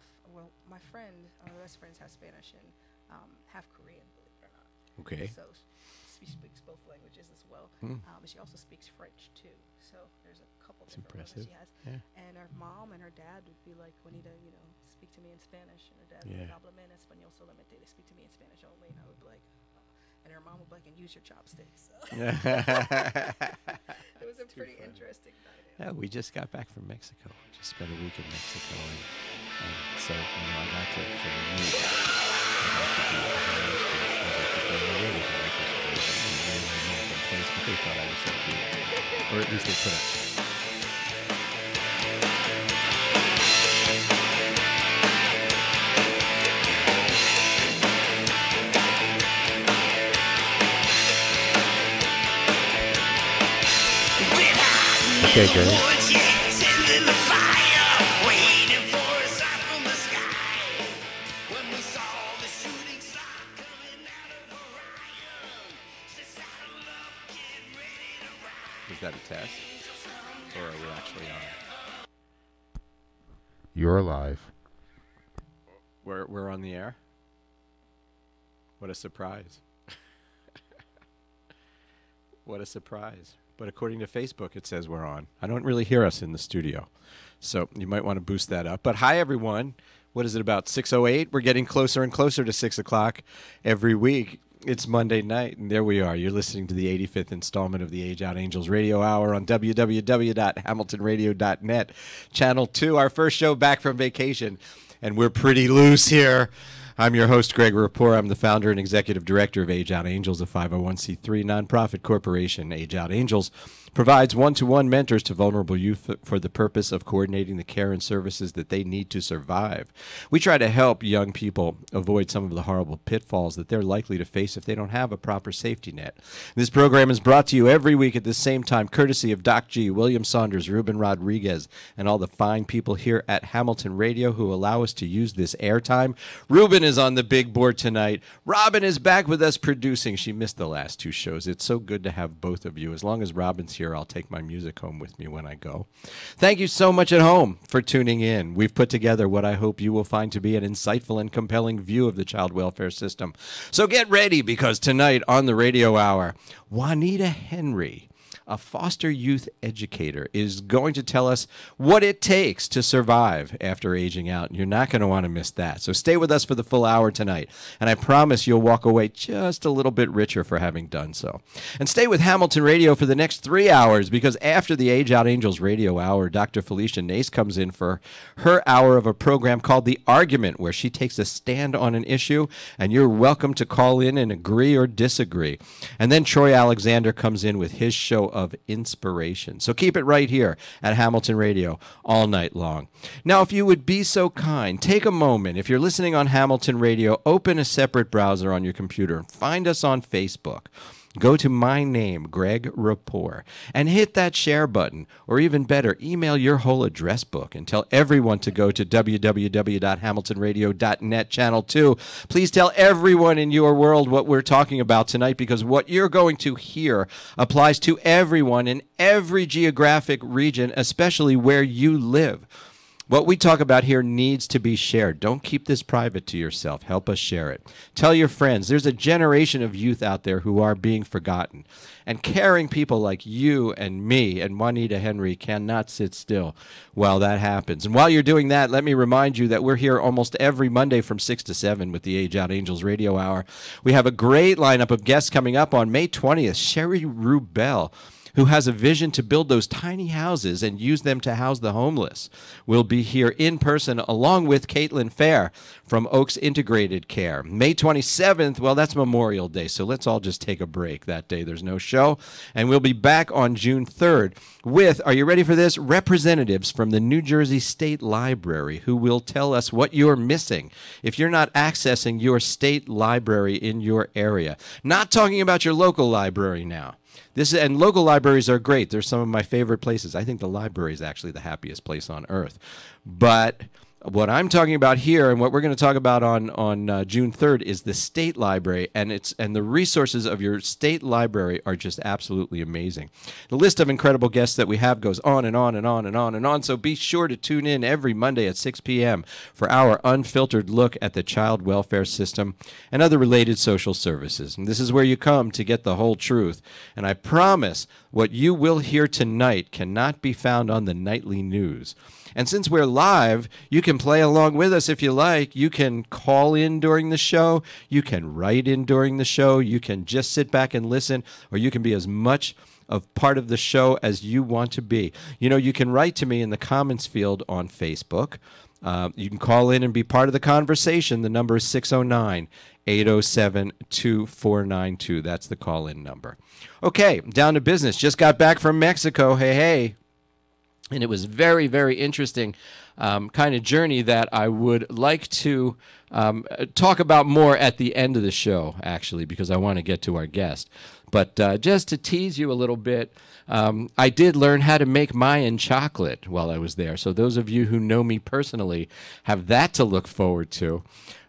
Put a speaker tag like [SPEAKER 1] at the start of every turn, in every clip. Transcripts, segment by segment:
[SPEAKER 1] off. Well, my friend, one of my best friends, has Spanish and um, half Korean, believe it or not.
[SPEAKER 2] Okay.
[SPEAKER 1] So she speaks both languages as well.
[SPEAKER 2] Hmm.
[SPEAKER 1] Um, but she also speaks French too. So there's a couple
[SPEAKER 2] That's
[SPEAKER 1] different
[SPEAKER 2] impressive.
[SPEAKER 1] she has.
[SPEAKER 2] Yeah.
[SPEAKER 1] And her mom and her dad would be like, Juanita, you know, speak to me in Spanish. And her dad
[SPEAKER 2] Yeah.
[SPEAKER 1] would háblame en español solamente. They speak to me in Spanish only. And I would be like. And her mom would be like, and use your chopsticks. So it was a
[SPEAKER 2] Too
[SPEAKER 1] pretty
[SPEAKER 2] funny.
[SPEAKER 1] interesting dynamic.
[SPEAKER 2] Yeah, we just got back from Mexico. Just spent a week in Mexico, and, and so you know I got to for meet. I got to be a host, and I was like, "Okay, well, really, I like this place. A very American place," but they thought I was so cute, or at least they put up. Okay, good. Is that a test, or are we actually on?
[SPEAKER 3] You're alive.
[SPEAKER 2] We're we're on the air. What a surprise! what a surprise! But according to Facebook, it says we're on. I don't really hear us in the studio, so you might want to boost that up. But hi, everyone. What is it about six oh eight? We're getting closer and closer to six o'clock every week. It's Monday night, and there we are. You're listening to the 85th installment of the Age Out Angels Radio Hour on www.hamiltonradio.net, Channel 2. Our first show back from vacation, and we're pretty loose here. I'm your host, Greg Rapport. I'm the founder and executive director of Age Out Angels, a 501c3 nonprofit corporation. Age Out Angels provides one to one mentors to vulnerable youth for the purpose of coordinating the care and services that they need to survive. We try to help young people avoid some of the horrible pitfalls that they're likely to face if they don't have a proper safety net. This program is brought to you every week at the same time, courtesy of Doc G, William Saunders, Ruben Rodriguez, and all the fine people here at Hamilton Radio who allow us to use this airtime. Ruben is on the big board tonight. Robin is back with us producing. She missed the last two shows. It's so good to have both of you. As long as Robin's here, I'll take my music home with me when I go. Thank you so much at home for tuning in. We've put together what I hope you will find to be an insightful and compelling view of the child welfare system. So get ready because tonight on the radio hour, Juanita Henry a foster youth educator, is going to tell us what it takes to survive after aging out. You're not going to want to miss that. So stay with us for the full hour tonight, and I promise you'll walk away just a little bit richer for having done so. And stay with Hamilton Radio for the next three hours because after the Age Out Angels radio hour, Dr. Felicia Nace comes in for her hour of a program called The Argument, where she takes a stand on an issue, and you're welcome to call in and agree or disagree. And then Troy Alexander comes in with his show of inspiration. So keep it right here at Hamilton Radio all night long. Now, if you would be so kind, take a moment. If you're listening on Hamilton Radio, open a separate browser on your computer. Find us on Facebook. Go to my name, Greg Rapport, and hit that share button. Or even better, email your whole address book and tell everyone to go to www.hamiltonradio.net channel 2. Please tell everyone in your world what we're talking about tonight because what you're going to hear applies to everyone in every geographic region, especially where you live. What we talk about here needs to be shared. Don't keep this private to yourself. Help us share it. Tell your friends. There's a generation of youth out there who are being forgotten. And caring people like you and me and Juanita Henry cannot sit still while that happens. And while you're doing that, let me remind you that we're here almost every Monday from 6 to 7 with the Age Out Angels Radio Hour. We have a great lineup of guests coming up on May 20th. Sherry Rubel who has a vision to build those tiny houses and use them to house the homeless, will be here in person along with Caitlin Fair from Oaks Integrated Care. May 27th, well, that's Memorial Day, so let's all just take a break that day. There's no show. And we'll be back on June 3rd with, are you ready for this? Representatives from the New Jersey State Library who will tell us what you're missing if you're not accessing your state library in your area. Not talking about your local library now. This and local libraries are great. They're some of my favorite places. I think the library is actually the happiest place on earth. But What I'm talking about here, and what we're going to talk about on on uh, June 3rd, is the state library, and it's and the resources of your state library are just absolutely amazing. The list of incredible guests that we have goes on and on and on and on and on. So be sure to tune in every Monday at 6 p.m. for our unfiltered look at the child welfare system and other related social services. And this is where you come to get the whole truth. And I promise, what you will hear tonight cannot be found on the nightly news. And since we're live, you can play along with us if you like. You can call in during the show, you can write in during the show, you can just sit back and listen, or you can be as much of part of the show as you want to be. You know, you can write to me in the comments field on Facebook. Uh, you can call in and be part of the conversation. The number is 609 807 2492. That's the call in number. Okay, down to business. Just got back from Mexico. Hey, hey and it was very very interesting um, kind of journey that i would like to um, talk about more at the end of the show actually because i want to get to our guest. But uh, just to tease you a little bit um, i did learn how to make mayan chocolate while i was there. So those of you who know me personally have that to look forward to.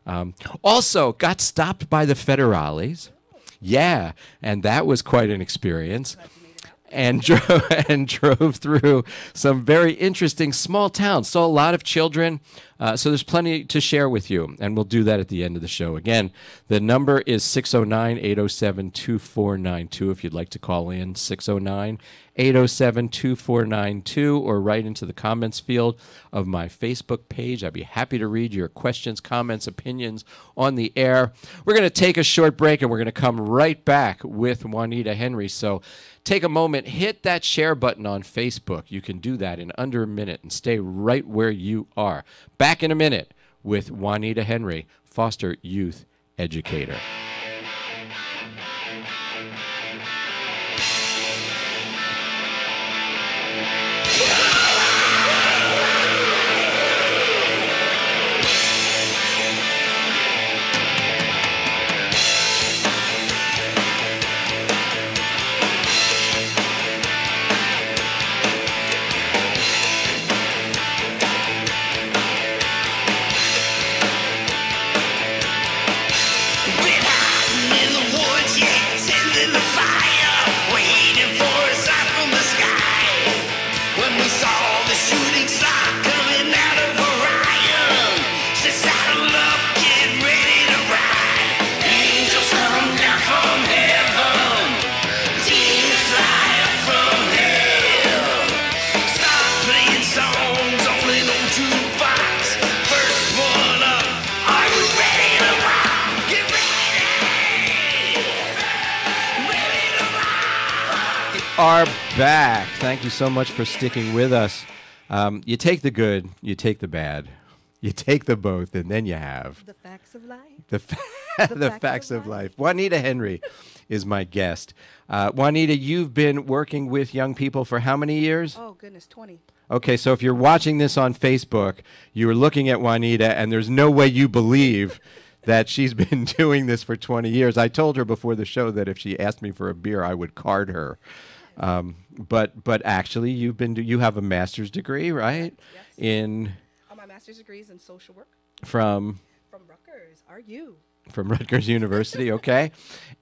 [SPEAKER 2] Um, also got stopped by the federales. Yeah and that was quite an experience and drove and drove through some very interesting small towns. Saw a lot of children. Uh, so there's plenty to share with you, and we'll do that at the end of the show. Again, the number is 609 807 2492 if you'd like to call in. 609 807 2492 or write into the comments field of my Facebook page. I'd be happy to read your questions, comments, opinions on the air. We're going to take a short break and we're going to come right back with Juanita Henry. So take a moment, hit that share button on Facebook. You can do that in under a minute and stay right where you are. Back in a minute with Juanita Henry, foster youth educator. Back. Thank you so much for sticking with us. Um, you take the good, you take the bad, you take the both, and then you have
[SPEAKER 1] The facts of life.
[SPEAKER 2] the, fa- the,
[SPEAKER 1] facts
[SPEAKER 2] facts
[SPEAKER 1] of
[SPEAKER 2] of life. Juanita Henry is my guest. Uh, Juanita, you've been working with young people for how many years?
[SPEAKER 1] Oh goodness, twenty.
[SPEAKER 2] Okay, so if you're watching this on Facebook, you are looking at Juanita, and there's no way you believe that she's been doing this for 20 years. I told her before the show that if she asked me for a beer, I would card her. Um, but but actually, you've been do- you have a master's degree, right?
[SPEAKER 1] Yes.
[SPEAKER 2] In
[SPEAKER 1] Oh, my master's degree is in social work
[SPEAKER 2] from
[SPEAKER 1] from Rutgers. Are you?
[SPEAKER 2] from Rutgers University, okay?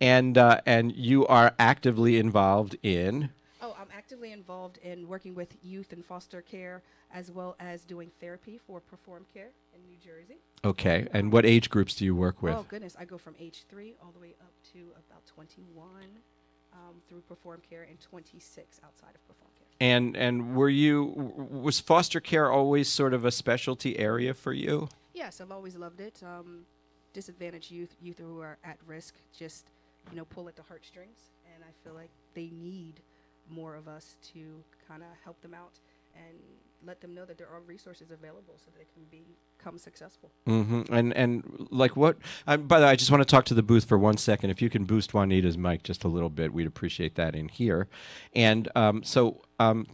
[SPEAKER 2] And uh, and you are actively involved in
[SPEAKER 1] Oh, I'm actively involved in working with youth in foster care as well as doing therapy for Perform Care in New Jersey.
[SPEAKER 2] okay. And what age groups do you work with?
[SPEAKER 1] Oh goodness, I go from age three all the way up to about 21 um, through Perform Care and 26 outside of Perform Care.
[SPEAKER 2] And and were you was foster care always sort of a specialty area for you?
[SPEAKER 1] Yes, I've always loved it. Um, disadvantaged youth, youth who are at risk, just you know, pull at the heartstrings, and I feel like they need more of us to kind of help them out and let them know that there are resources available so they can become successful.
[SPEAKER 2] Mm-hmm. And and like what? Uh, by the way, I just want to talk to the booth for one second. If you can boost Juanita's mic just a little bit, we'd appreciate that in here. And um, so, um,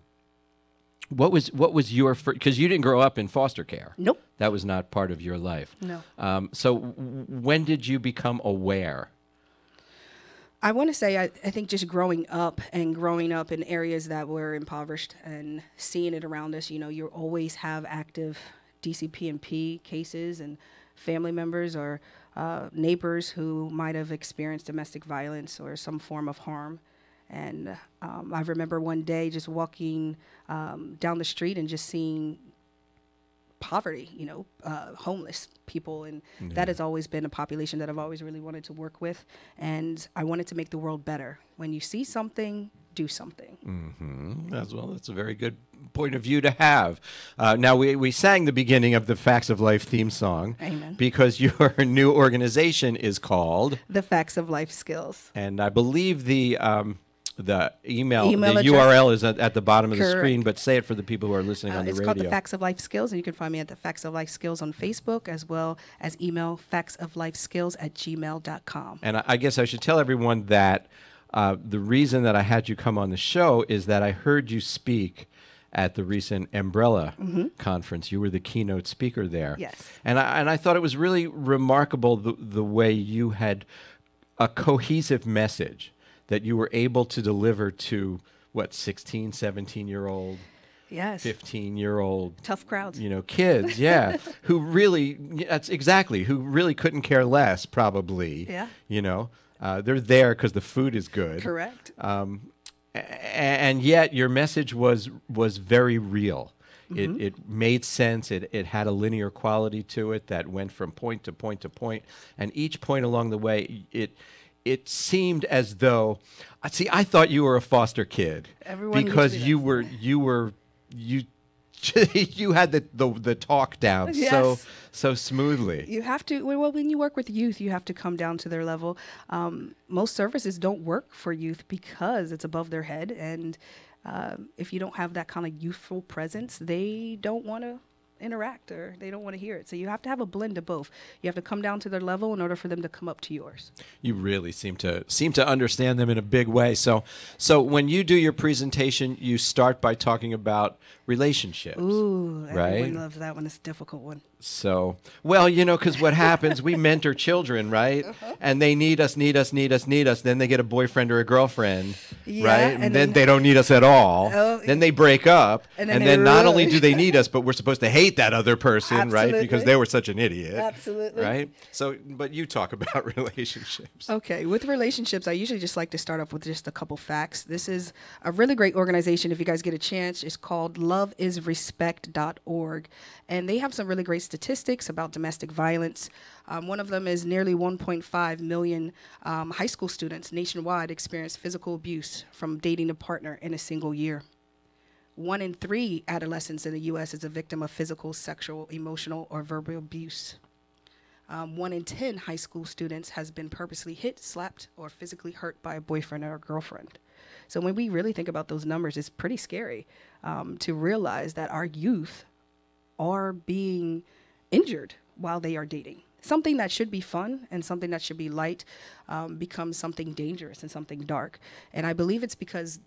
[SPEAKER 2] what was what was your because you didn't grow up in foster care?
[SPEAKER 1] Nope.
[SPEAKER 2] That was not part of your life.
[SPEAKER 1] No.
[SPEAKER 2] Um, so w- when did you become aware?
[SPEAKER 1] I want to say I, I think just growing up and growing up in areas that were impoverished and seeing it around us, you know, you always have active DCP&P cases and family members or uh, neighbors who might have experienced domestic violence or some form of harm. And um, I remember one day just walking um, down the street and just seeing poverty, you know, uh, homeless people. And that has always been a population that I've always really wanted to work with. And I wanted to make the world better. When you see something, do something.
[SPEAKER 2] Mm, As well, that's a very good point of view to have. Uh, now, we, we sang the beginning of the Facts of Life theme song
[SPEAKER 1] Amen.
[SPEAKER 2] because your new organization is called,
[SPEAKER 1] The facts of life skills.
[SPEAKER 2] and I believe the um, the email,
[SPEAKER 1] Email
[SPEAKER 2] the
[SPEAKER 1] address.
[SPEAKER 2] URL is at, at the bottom of the
[SPEAKER 1] Correct.
[SPEAKER 2] screen, but say it for the people who are listening
[SPEAKER 1] Uh,
[SPEAKER 2] on the
[SPEAKER 1] it's called the Facts of Life Skills, and you can find me at the Facts of Life Skills on Facebook as well as email factsoflifeskills at gmail.com.
[SPEAKER 2] And I, I guess I should tell everyone that uh, the reason that I had you come on the show is that I heard you speak at the recent Umbrella conference. You were the keynote speaker there.
[SPEAKER 1] Mm-hmm. Yes.
[SPEAKER 2] And I, and I thought it was really remarkable the, the way you had a cohesive message that you were able to deliver to what 16 17 year old
[SPEAKER 1] Yes.
[SPEAKER 2] 15 year old
[SPEAKER 1] Tough crowds.
[SPEAKER 2] you know kids yeah who really that's exactly who really couldn't care less probably
[SPEAKER 1] Yeah.
[SPEAKER 2] you know uh, they're there because the food is good
[SPEAKER 1] Correct.
[SPEAKER 2] um, and yet your message was was very real
[SPEAKER 1] Mm-hmm.
[SPEAKER 2] it, it made sense it, it had a linear quality to it that went from point to point to point and each point along the way it it seemed as though see I thought you were a foster kid
[SPEAKER 1] Everyone
[SPEAKER 2] because you were you were you you had the, the the talk down so
[SPEAKER 1] Yes.
[SPEAKER 2] so smoothly
[SPEAKER 1] You have to, well, when you work with youth, you have to come down to their level. Um, most services don't work for youth because it's above their head. And um, if you don't have that kind of youthful presence, they don't want to interact or they don't want to hear it. So you have to have a blend of both. You have to come down to their level in order for them to come up to yours.
[SPEAKER 2] You really seem to seem to understand them in a big way. So, so when you do your presentation, you start by talking about relationships.
[SPEAKER 1] Ooh,
[SPEAKER 2] Right.
[SPEAKER 1] everyone loves that one. It's a difficult one.
[SPEAKER 2] So, well, you know, because what happens, we mentor children, right?
[SPEAKER 1] Uh-huh.
[SPEAKER 2] And they need us, need us, need us, need us. Then they get a boyfriend or a girlfriend,
[SPEAKER 1] Yeah,
[SPEAKER 2] right? And,
[SPEAKER 1] and
[SPEAKER 2] then,
[SPEAKER 1] then-
[SPEAKER 2] they don't need us at all.
[SPEAKER 1] Oh,
[SPEAKER 2] then they break up, and
[SPEAKER 1] and
[SPEAKER 2] then,
[SPEAKER 1] then they
[SPEAKER 2] not only do they need us, but we're supposed to hate that other person, right? Because they were such an idiot,
[SPEAKER 1] Absolutely.
[SPEAKER 2] right? So, but you talk about relationships.
[SPEAKER 1] Okay, with relationships, I usually just like to start off with just a couple facts. This is a really great organization. If you guys get a chance, it's called loveisrespect.org. And they have some really great statistics about domestic violence. Um, one of them is nearly 1.5 million um, high school students nationwide experience physical abuse from dating a partner in a single year. One in three adolescents in the U.S. is a victim of physical, sexual, emotional, or verbal abuse. Um, one in 10 high school students has been purposely hit, slapped, or physically hurt by a boyfriend or a girlfriend. So when we really think about those numbers, it's pretty scary um, to realize that our youth are being injured while they are dating. Something that should be fun and something that should be light um, becomes something dangerous and something dark. And I believe it's because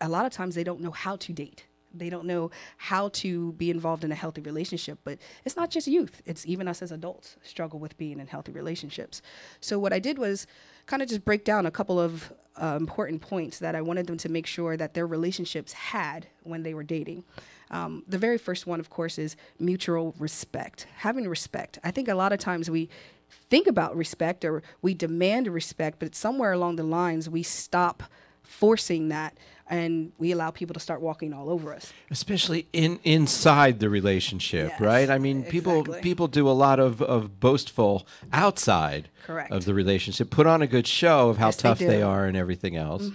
[SPEAKER 1] a lot of times they don't know how to date. They don't know how to be involved in a healthy relationship. But it's not just youth, it's even us as adults struggle with being in healthy relationships. So, what I did was kind of just break down a couple of uh, important points that I wanted them to make sure that their relationships had when they were dating. Um, the very first one, of course, is mutual respect. Having respect. I think a lot of times we think about respect or we demand respect, but somewhere along the lines we stop forcing that and we allow people to start walking all over us.
[SPEAKER 2] especially in inside the relationship
[SPEAKER 1] Yes,
[SPEAKER 2] right i mean people
[SPEAKER 1] exactly.
[SPEAKER 2] people do a lot of, of boastful outside
[SPEAKER 1] Correct.
[SPEAKER 2] of the relationship put on a good show of how
[SPEAKER 1] Yes,
[SPEAKER 2] tough they.
[SPEAKER 1] Mm-hmm.
[SPEAKER 2] are and everything else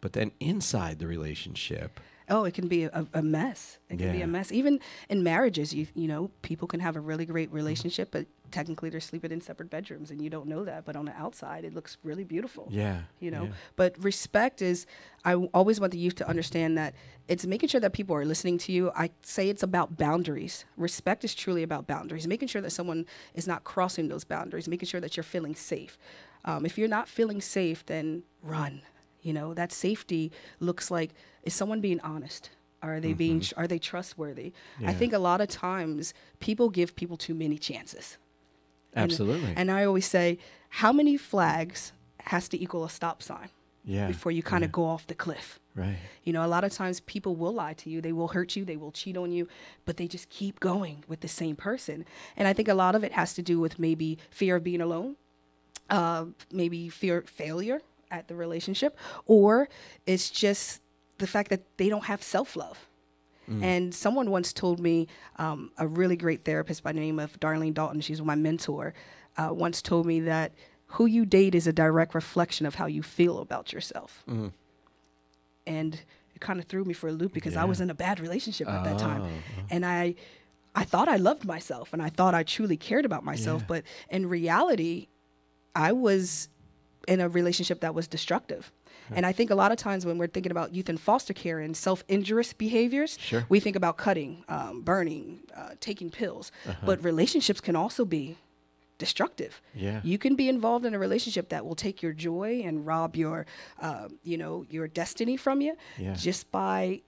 [SPEAKER 2] but then inside the relationship
[SPEAKER 1] Oh, it can be a, a mess. It can be a mess. Even in marriages, you you know, people can have a really great relationship, but technically they're sleeping in separate bedrooms, and you don't know that. But on the outside, it looks really beautiful.
[SPEAKER 2] yeah
[SPEAKER 1] you know?
[SPEAKER 2] yeah.
[SPEAKER 1] but respect is I always want the youth to understand that it's making sure that people are listening to you. I say it's about boundaries. Respect is truly about boundaries. Making sure that someone is not crossing those boundaries. Making sure that you're feeling safe. Um, if you're not feeling safe then run. You know that safety looks like is someone being honest? Are they being tr- are they trustworthy? I
[SPEAKER 2] Mm-hmm.
[SPEAKER 1] Think a lot of times people give people too many chances
[SPEAKER 2] absolutely
[SPEAKER 1] And I always say, how many flags has to equal a stop sign?
[SPEAKER 2] Yeah,
[SPEAKER 1] before you kind of
[SPEAKER 2] yeah.
[SPEAKER 1] go off the cliff.
[SPEAKER 2] Right.
[SPEAKER 1] You know, a lot of times people will lie to you, they will hurt you, they will cheat on you, but they just keep going with the same person. And I think a lot of it has to do with maybe fear of being alone, uh, maybe fear of failure at the relationship, or it's just the fact that they don't have self love. And someone once told me, um, a really great therapist by the name of Darlene Dalton, she's my mentor, uh, once told me that who you date is a direct reflection of how you feel about yourself. And it kind of threw me for a loop because I was in a bad relationship at that time,
[SPEAKER 2] Oh,
[SPEAKER 1] and I, I thought I loved myself and I thought I truly cared about myself,
[SPEAKER 2] Yeah.
[SPEAKER 1] but in reality, I was in a relationship that was destructive. And I think a lot of times when we're thinking about youth in foster care and self-injurious behaviors,
[SPEAKER 2] Sure.
[SPEAKER 1] we think about cutting, um, burning, uh, taking pills.
[SPEAKER 2] Uh-huh.
[SPEAKER 1] But relationships can also be destructive.
[SPEAKER 2] Yeah.
[SPEAKER 1] You can be involved in a relationship that will take your joy and rob your, uh, you know, your destiny from you,
[SPEAKER 2] Yeah.
[SPEAKER 1] just by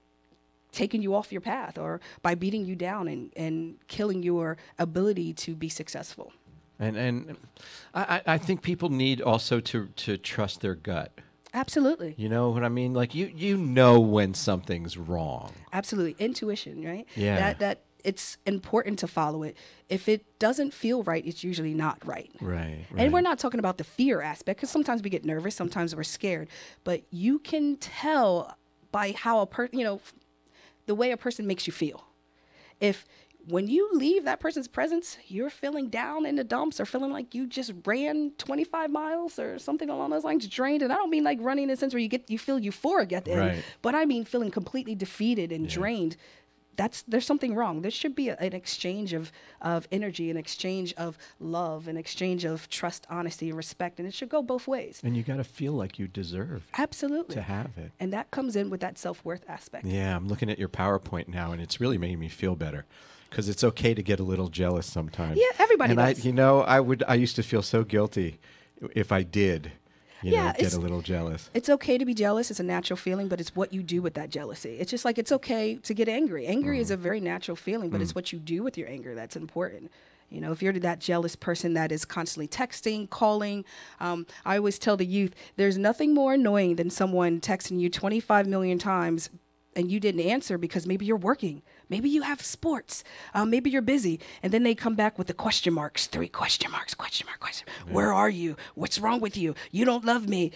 [SPEAKER 1] taking you off your path or by beating you down and, and killing your ability to be successful.
[SPEAKER 2] And and I, I I think people need also to to trust their gut.
[SPEAKER 1] Absolutely.
[SPEAKER 2] You know what I mean? Like you you know when something's wrong.
[SPEAKER 1] Absolutely. Intuition, right?
[SPEAKER 2] Yeah.
[SPEAKER 1] That that it's important to follow it. If it doesn't feel right, it's usually not right.
[SPEAKER 2] Right.
[SPEAKER 1] And we're not talking about the fear aspect because sometimes we get nervous, sometimes we're scared, but you can tell by how a person, you know, the way a person makes you feel. If when you leave that person's presence, you're feeling down in the dumps or feeling like you just ran 25 miles or something along those lines, drained. And I don't mean like running in a sense where you get you feel euphoric at the end,
[SPEAKER 2] Right.
[SPEAKER 1] but I mean feeling completely defeated and drained. That's there's something wrong. There should be a, an exchange of of energy, an exchange of love, an exchange of trust, honesty, and respect, and it should go both ways.
[SPEAKER 2] And you got to feel like you deserve
[SPEAKER 1] Absolutely.
[SPEAKER 2] to have it.
[SPEAKER 1] And that comes in with that self worth aspect.
[SPEAKER 2] Yeah, I'm looking at your PowerPoint now, and it's really making me feel better because it's okay to get a little jealous sometimes.
[SPEAKER 1] Yeah, everybody
[SPEAKER 2] and I, you know, I would. I used to feel so guilty if I did. You
[SPEAKER 1] Yeah,
[SPEAKER 2] know, get a little jealous.
[SPEAKER 1] It's okay to be jealous. It's a natural feeling, but it's what you do with that jealousy. It's just like it's okay to get angry. Angry is a very natural feeling, but it's what you do with your anger that's important. You know, if you're that jealous person that is constantly texting, calling, um, I always tell the youth there's nothing more annoying than someone texting you 25 million times and you didn't answer because maybe you're working, maybe you have sports, uh, maybe you're busy, and then they come back with the question marks, three question marks, question mark, question. Where are you? What's wrong with you? You don't love me.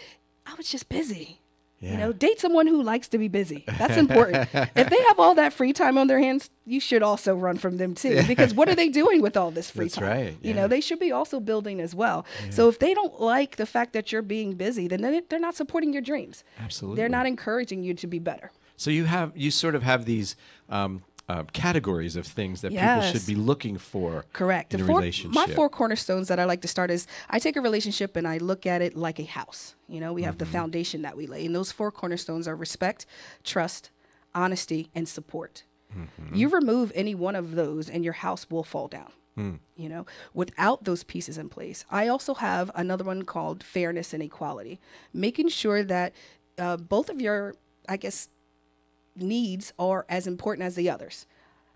[SPEAKER 1] I was just busy. You know, date someone who likes to be busy. That's important. if they have all that free time on their hands, you should also run from them too. Because what are they doing with all this free
[SPEAKER 2] That's
[SPEAKER 1] time?
[SPEAKER 2] right,
[SPEAKER 1] You know, they should be also building as well. So if they don't like the fact that you're being busy, then they- they're not supporting your dreams.
[SPEAKER 2] Absolutely.
[SPEAKER 1] They're not encouraging you to be better.
[SPEAKER 2] So you have you sort of have these um, uh, categories of things that people should be looking for.
[SPEAKER 1] Correct.
[SPEAKER 2] In
[SPEAKER 1] The
[SPEAKER 2] a
[SPEAKER 1] four-
[SPEAKER 2] relationship.
[SPEAKER 1] My four cornerstones that I like to start is I take a relationship and I look at it like a house. You know, we have the
[SPEAKER 2] Mm-hmm.
[SPEAKER 1] foundation that we lay, and those four cornerstones are respect, trust, honesty, and support.
[SPEAKER 2] Mm-hmm.
[SPEAKER 1] You remove any one of those, and your house will fall down.
[SPEAKER 2] Hmm.
[SPEAKER 1] You know, without those pieces in place. I also have another one called fairness and equality, making sure that uh, both of your, I guess, needs are as important as the others.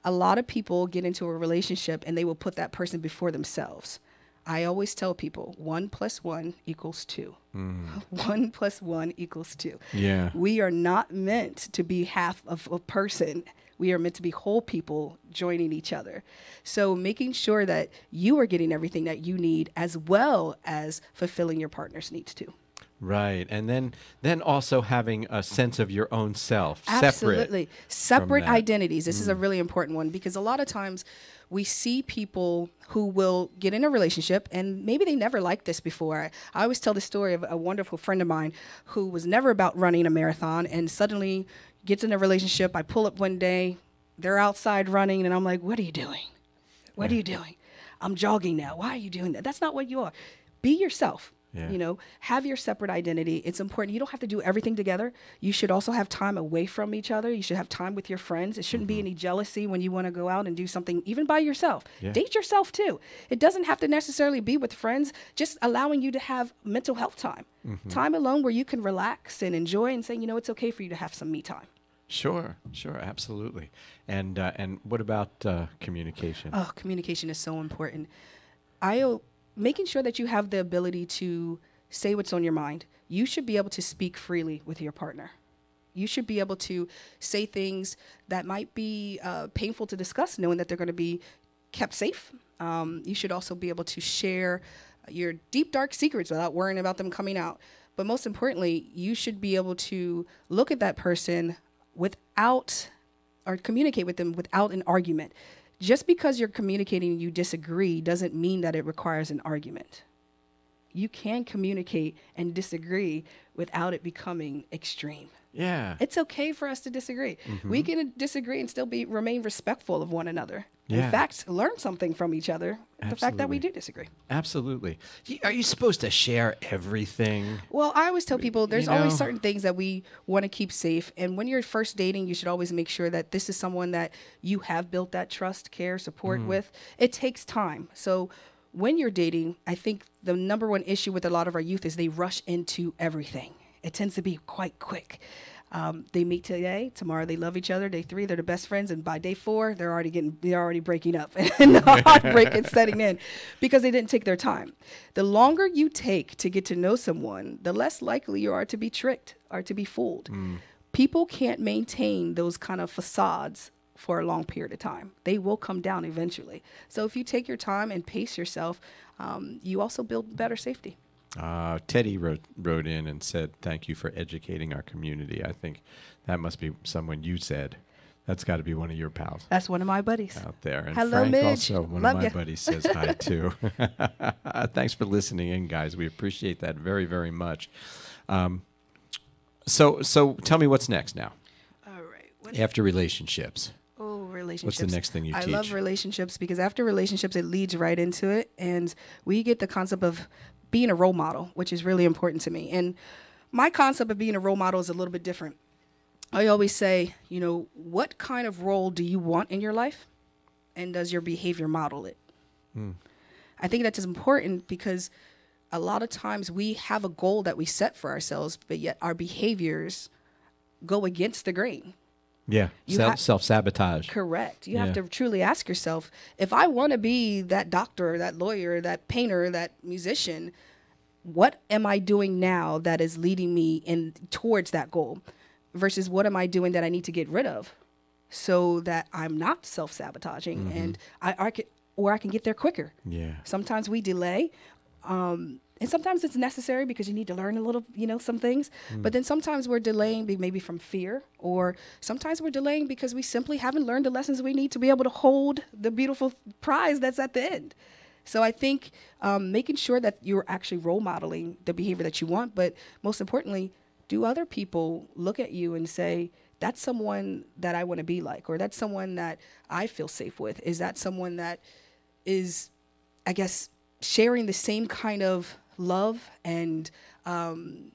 [SPEAKER 1] A lot of people get into a relationship and they will put that person before themselves. I always tell people one plus one equals two. Mm. One plus one equals two.
[SPEAKER 2] Yeah.
[SPEAKER 1] We are not meant to be half of a person. We are meant to be whole people joining each other. So making sure that you are getting everything that you need as well as fulfilling your partner's needs too.
[SPEAKER 2] Right, and then then also having a sense of your own self,
[SPEAKER 1] Absolutely.
[SPEAKER 2] separate.
[SPEAKER 1] Separate.
[SPEAKER 2] Mm.
[SPEAKER 1] identities. This is a really important one because a lot of times we see people who will get in a relationship and maybe they never liked this before. I always tell the story of a wonderful friend of mine who was never about running a marathon and suddenly gets in a relationship. I pull up one day, they're outside running, and I'm like, What are you doing? What are you doing? I'm jogging now. Why are you doing that? That's not what you are. Be yourself.
[SPEAKER 2] Yeah.
[SPEAKER 1] You know, have your separate identity. It's important. You don't have to do everything together. You should also have time away from each other. You should have time with your friends. It shouldn't be any jealousy when you want to go out and do something, even by yourself.
[SPEAKER 2] Yeah.
[SPEAKER 1] Date yourself too. It doesn't have to necessarily be with friends, just allowing you to have mental health time. Time alone where you can relax and enjoy and saying, you know, it's okay for you to have some me time.
[SPEAKER 2] Sure, sure, absolutely. And uh, and what about uh, communication?
[SPEAKER 1] Oh, communication is so important. I making sure that you have the ability to say what's on your mind. you should be able to speak freely with your partner. You should be able to say things that might be uh, painful to discuss, knowing that they're going to be kept safe. Um, you should also be able to share your deep, dark secrets without worrying about them coming out. But most importantly, you should be able to look at that person without or communicate with them without an argument. Just because you're communicating you disagree doesn't mean that it requires an argument. You can communicate and disagree without it becoming extreme.
[SPEAKER 2] Yeah.
[SPEAKER 1] It's okay for us to disagree. We can disagree and still be remain respectful of one another.
[SPEAKER 2] Yeah.
[SPEAKER 1] In fact, learn something from each other. The fact that we do disagree.
[SPEAKER 2] Absolutely. Are you supposed to share everything?
[SPEAKER 1] Well, I always tell people there's
[SPEAKER 2] you
[SPEAKER 1] always certain things that we want to keep safe. And when you're first dating, you should always make sure that this is someone that you have built that trust, care, support
[SPEAKER 2] Mm.
[SPEAKER 1] with. It takes time. So when you're dating, I think the number one issue with a lot of our youth is they rush into everything. It tends to be quite quick. Um, they meet today, tomorrow they love each other. Day three, they're the best friends, and by day four, they're already getting, they're already breaking up, and the heartbreak is setting in because they didn't take their time. The longer you take to get to know someone, the less likely you are to be tricked or to be fooled. People can't maintain those kind of facades for a long period of time. They will come down eventually. So if you take your time and pace yourself, um, you also build better safety.
[SPEAKER 2] Uh, Teddy wrote wrote in and said, "Thank you for educating our community." I think that must be someone you said. That's got to be one of your pals
[SPEAKER 1] That's one of my buddies.
[SPEAKER 2] out there. And
[SPEAKER 1] Hello,
[SPEAKER 2] Frank
[SPEAKER 1] Midge.
[SPEAKER 2] also, one
[SPEAKER 1] Love
[SPEAKER 2] of my
[SPEAKER 1] ya.
[SPEAKER 2] buddies, says hi too. Thanks for listening in, guys. We appreciate that very, very much. Um, so, so tell me what's next now
[SPEAKER 1] All right. What
[SPEAKER 2] after relationships.
[SPEAKER 1] Oh, relationships.
[SPEAKER 2] What's the next thing you
[SPEAKER 1] I
[SPEAKER 2] teach?
[SPEAKER 1] love relationships because after relationships, it leads right into it. And we get the concept of being a role model, which is really important to me. And my concept of being a role model is a little bit different. I always say, you know, what kind of role do you want in your life? And does your behavior model it? Hmm. I think that's important because a lot of times we have a goal that we set for ourselves, but yet our behaviors go against the grain.
[SPEAKER 2] Yeah,
[SPEAKER 1] You
[SPEAKER 2] self
[SPEAKER 1] ha-
[SPEAKER 2] self sabotage.
[SPEAKER 1] Correct. You
[SPEAKER 2] Yeah.
[SPEAKER 1] have to truly ask yourself if I want to be that doctor, that lawyer, that painter, that musician, what am I doing now that is leading me in towards that goal versus what am I doing that I need to get rid of so that I'm not self-sabotaging and I, I can or I can get there quicker.
[SPEAKER 2] Yeah.
[SPEAKER 1] Sometimes we delay, um, and sometimes it's necessary because you need to learn a little, you know, some things. But then sometimes we're delaying maybe from fear, or sometimes we're delaying because we simply haven't learned the lessons we need to be able to hold the beautiful prize that's at the end. So I think um, making sure that you're actually role modeling the behavior that you want, but most importantly, do other people look at you and say, that's someone that I want to be like, or that's someone that I feel safe with? Is that someone that is, I guess, sharing the same kind of love and um,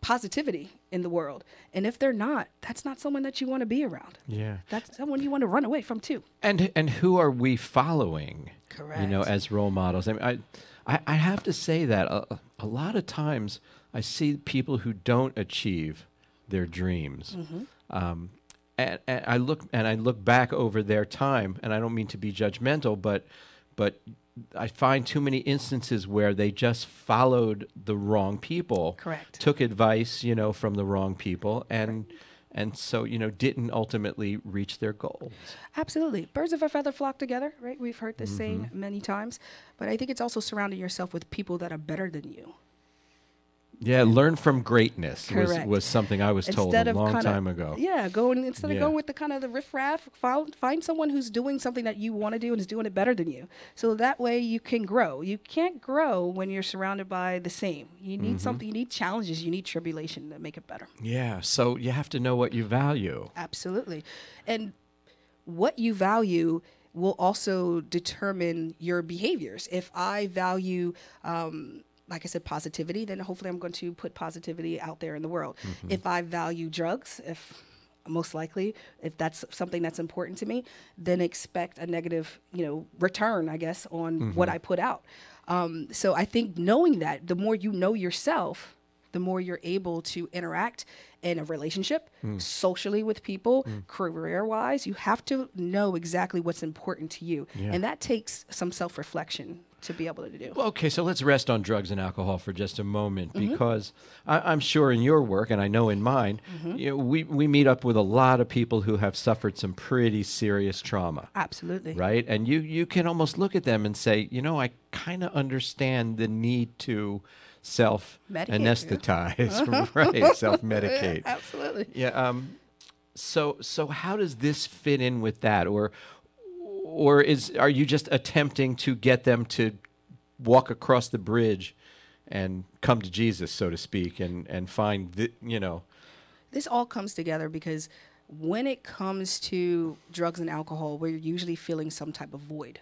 [SPEAKER 1] positivity in the world? And if they're not, that's not someone that you want to be around.
[SPEAKER 2] Yeah.
[SPEAKER 1] That's someone you want to run away from too.
[SPEAKER 2] And and who are we following? Correct. You know, as role models. I mean, I I, I have to say that a, a lot of times I see people who don't achieve their dreams.
[SPEAKER 1] Mm-hmm.
[SPEAKER 2] Um, and, and I look and I look back over their time, and I don't mean to be judgmental, but but I find too many instances where they just followed the wrong people.
[SPEAKER 1] Correct.
[SPEAKER 2] Took advice, you know, from the wrong people, and and so you know didn't ultimately reach their goals.
[SPEAKER 1] Absolutely. Birds of a feather flock together, right? We've heard this saying
[SPEAKER 2] Mm-hmm.
[SPEAKER 1] many times. But I think it's also surrounding yourself with people that are better than you.
[SPEAKER 2] Yeah, learn from greatness was, was something I was told a long
[SPEAKER 1] kinda-
[SPEAKER 2] time ago.
[SPEAKER 1] Yeah, going instead
[SPEAKER 2] Yeah.
[SPEAKER 1] of going with the kind of the riffraff, find, find someone who's doing something that you want to do and is doing it better than you. So that way you can grow. You can't grow when you're surrounded by the same. You need
[SPEAKER 2] Mm-hmm.
[SPEAKER 1] something. You need challenges. You need tribulation to make it better.
[SPEAKER 2] Yeah, so you have to know what you value.
[SPEAKER 1] Absolutely. And what you value will also determine your behaviors. If I value, um, like I said, positivity, then hopefully I'm going to put positivity out there in the world. Mm-hmm. If I value drugs, if most likely if that's something that's important to me then expect a negative you know return i guess on mm-hmm. what i put out um, so i think knowing that the more you know yourself the more you're able to interact in a relationship, mm. socially with people, mm. career wise. You have to know exactly what's important to you.
[SPEAKER 2] Yeah.
[SPEAKER 1] And that takes some self reflection to be able to do.
[SPEAKER 2] Well, okay, so let's rest on drugs and alcohol for just a moment
[SPEAKER 1] Mm-hmm.
[SPEAKER 2] because I, I'm sure in your work, and I know in mine,
[SPEAKER 1] Mm-hmm.
[SPEAKER 2] you know, we, we meet up with a lot of people who have suffered some pretty serious trauma.
[SPEAKER 1] Absolutely.
[SPEAKER 2] right? And you you can almost look at them and say, you know, I kind of understand the need to self anesthetize, right? Self medicate.
[SPEAKER 1] Absolutely.
[SPEAKER 2] Yeah. Um. So so how does this fit in with that, or or is are you just attempting to get them to walk across the bridge and come to Jesus, so to speak, and and find the you know.
[SPEAKER 1] this all comes together because when it comes to drugs and alcohol, we're usually feeling some type of void.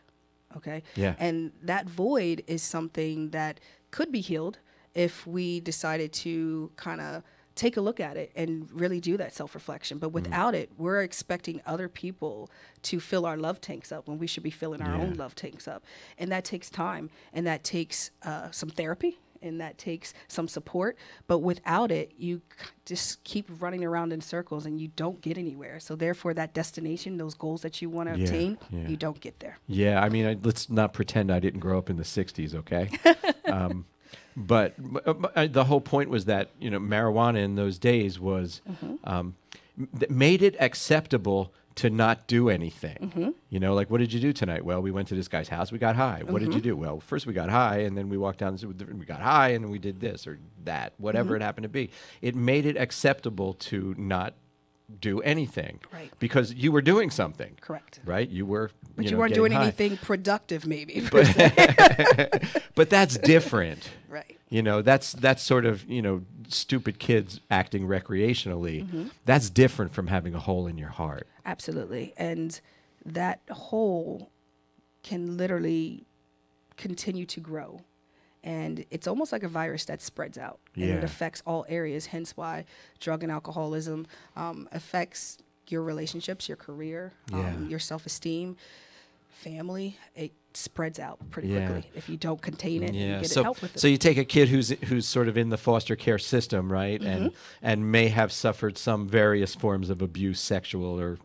[SPEAKER 1] Okay.
[SPEAKER 2] Yeah.
[SPEAKER 1] And that void is something that could be healed if we decided to kind of take a look at it and really do that self reflection.
[SPEAKER 2] Mm.
[SPEAKER 1] But without it, we're expecting other people to fill our love tanks up when we should be filling our own love tanks up. And that takes time and that takes uh, some therapy and that takes some support. But without it, you just keep running around in circles and you don't get anywhere. So, therefore, that destination, those goals that you want to
[SPEAKER 2] Yeah,
[SPEAKER 1] obtain,
[SPEAKER 2] yeah.
[SPEAKER 1] you don't get there.
[SPEAKER 2] Yeah, I mean, I, let's not pretend I didn't grow up in the '60s, okay? um, but uh, uh, the whole point was that you know marijuana in those days was um, m- that made it acceptable to not do anything. You know, like what did you do tonight? Well, we went to this guy's house. We got high. What did you do? Well, first we got high, and then we walked down. and We got high, and then we did this or that, whatever it happened to be. It made it acceptable to not do anything,
[SPEAKER 1] Right.
[SPEAKER 2] Because you were doing something,
[SPEAKER 1] Correct.
[SPEAKER 2] right? You were,
[SPEAKER 1] But you,
[SPEAKER 2] know,
[SPEAKER 1] weren't doing
[SPEAKER 2] high.
[SPEAKER 1] anything productive, maybe. se.
[SPEAKER 2] But that's different.
[SPEAKER 1] right.
[SPEAKER 2] You know, that's that's sort of you know stupid kids acting recreationally.
[SPEAKER 1] Mm-hmm.
[SPEAKER 2] That's different from having a hole in your heart.
[SPEAKER 1] Absolutely. And that hole can literally continue to grow. And it's almost like a virus that spreads out and it affects all areas. Hence why drug and alcoholism um, affects your relationships, your career, um, your self esteem, family. It spreads out pretty
[SPEAKER 2] Yeah.
[SPEAKER 1] quickly if you don't contain it and
[SPEAKER 2] Yeah.
[SPEAKER 1] get
[SPEAKER 2] So
[SPEAKER 1] help with it.
[SPEAKER 2] so you take a kid who's who's sort of in the foster care system, right, and
[SPEAKER 1] Mm-hmm.
[SPEAKER 2] and may have suffered some various forms of abuse, sexual or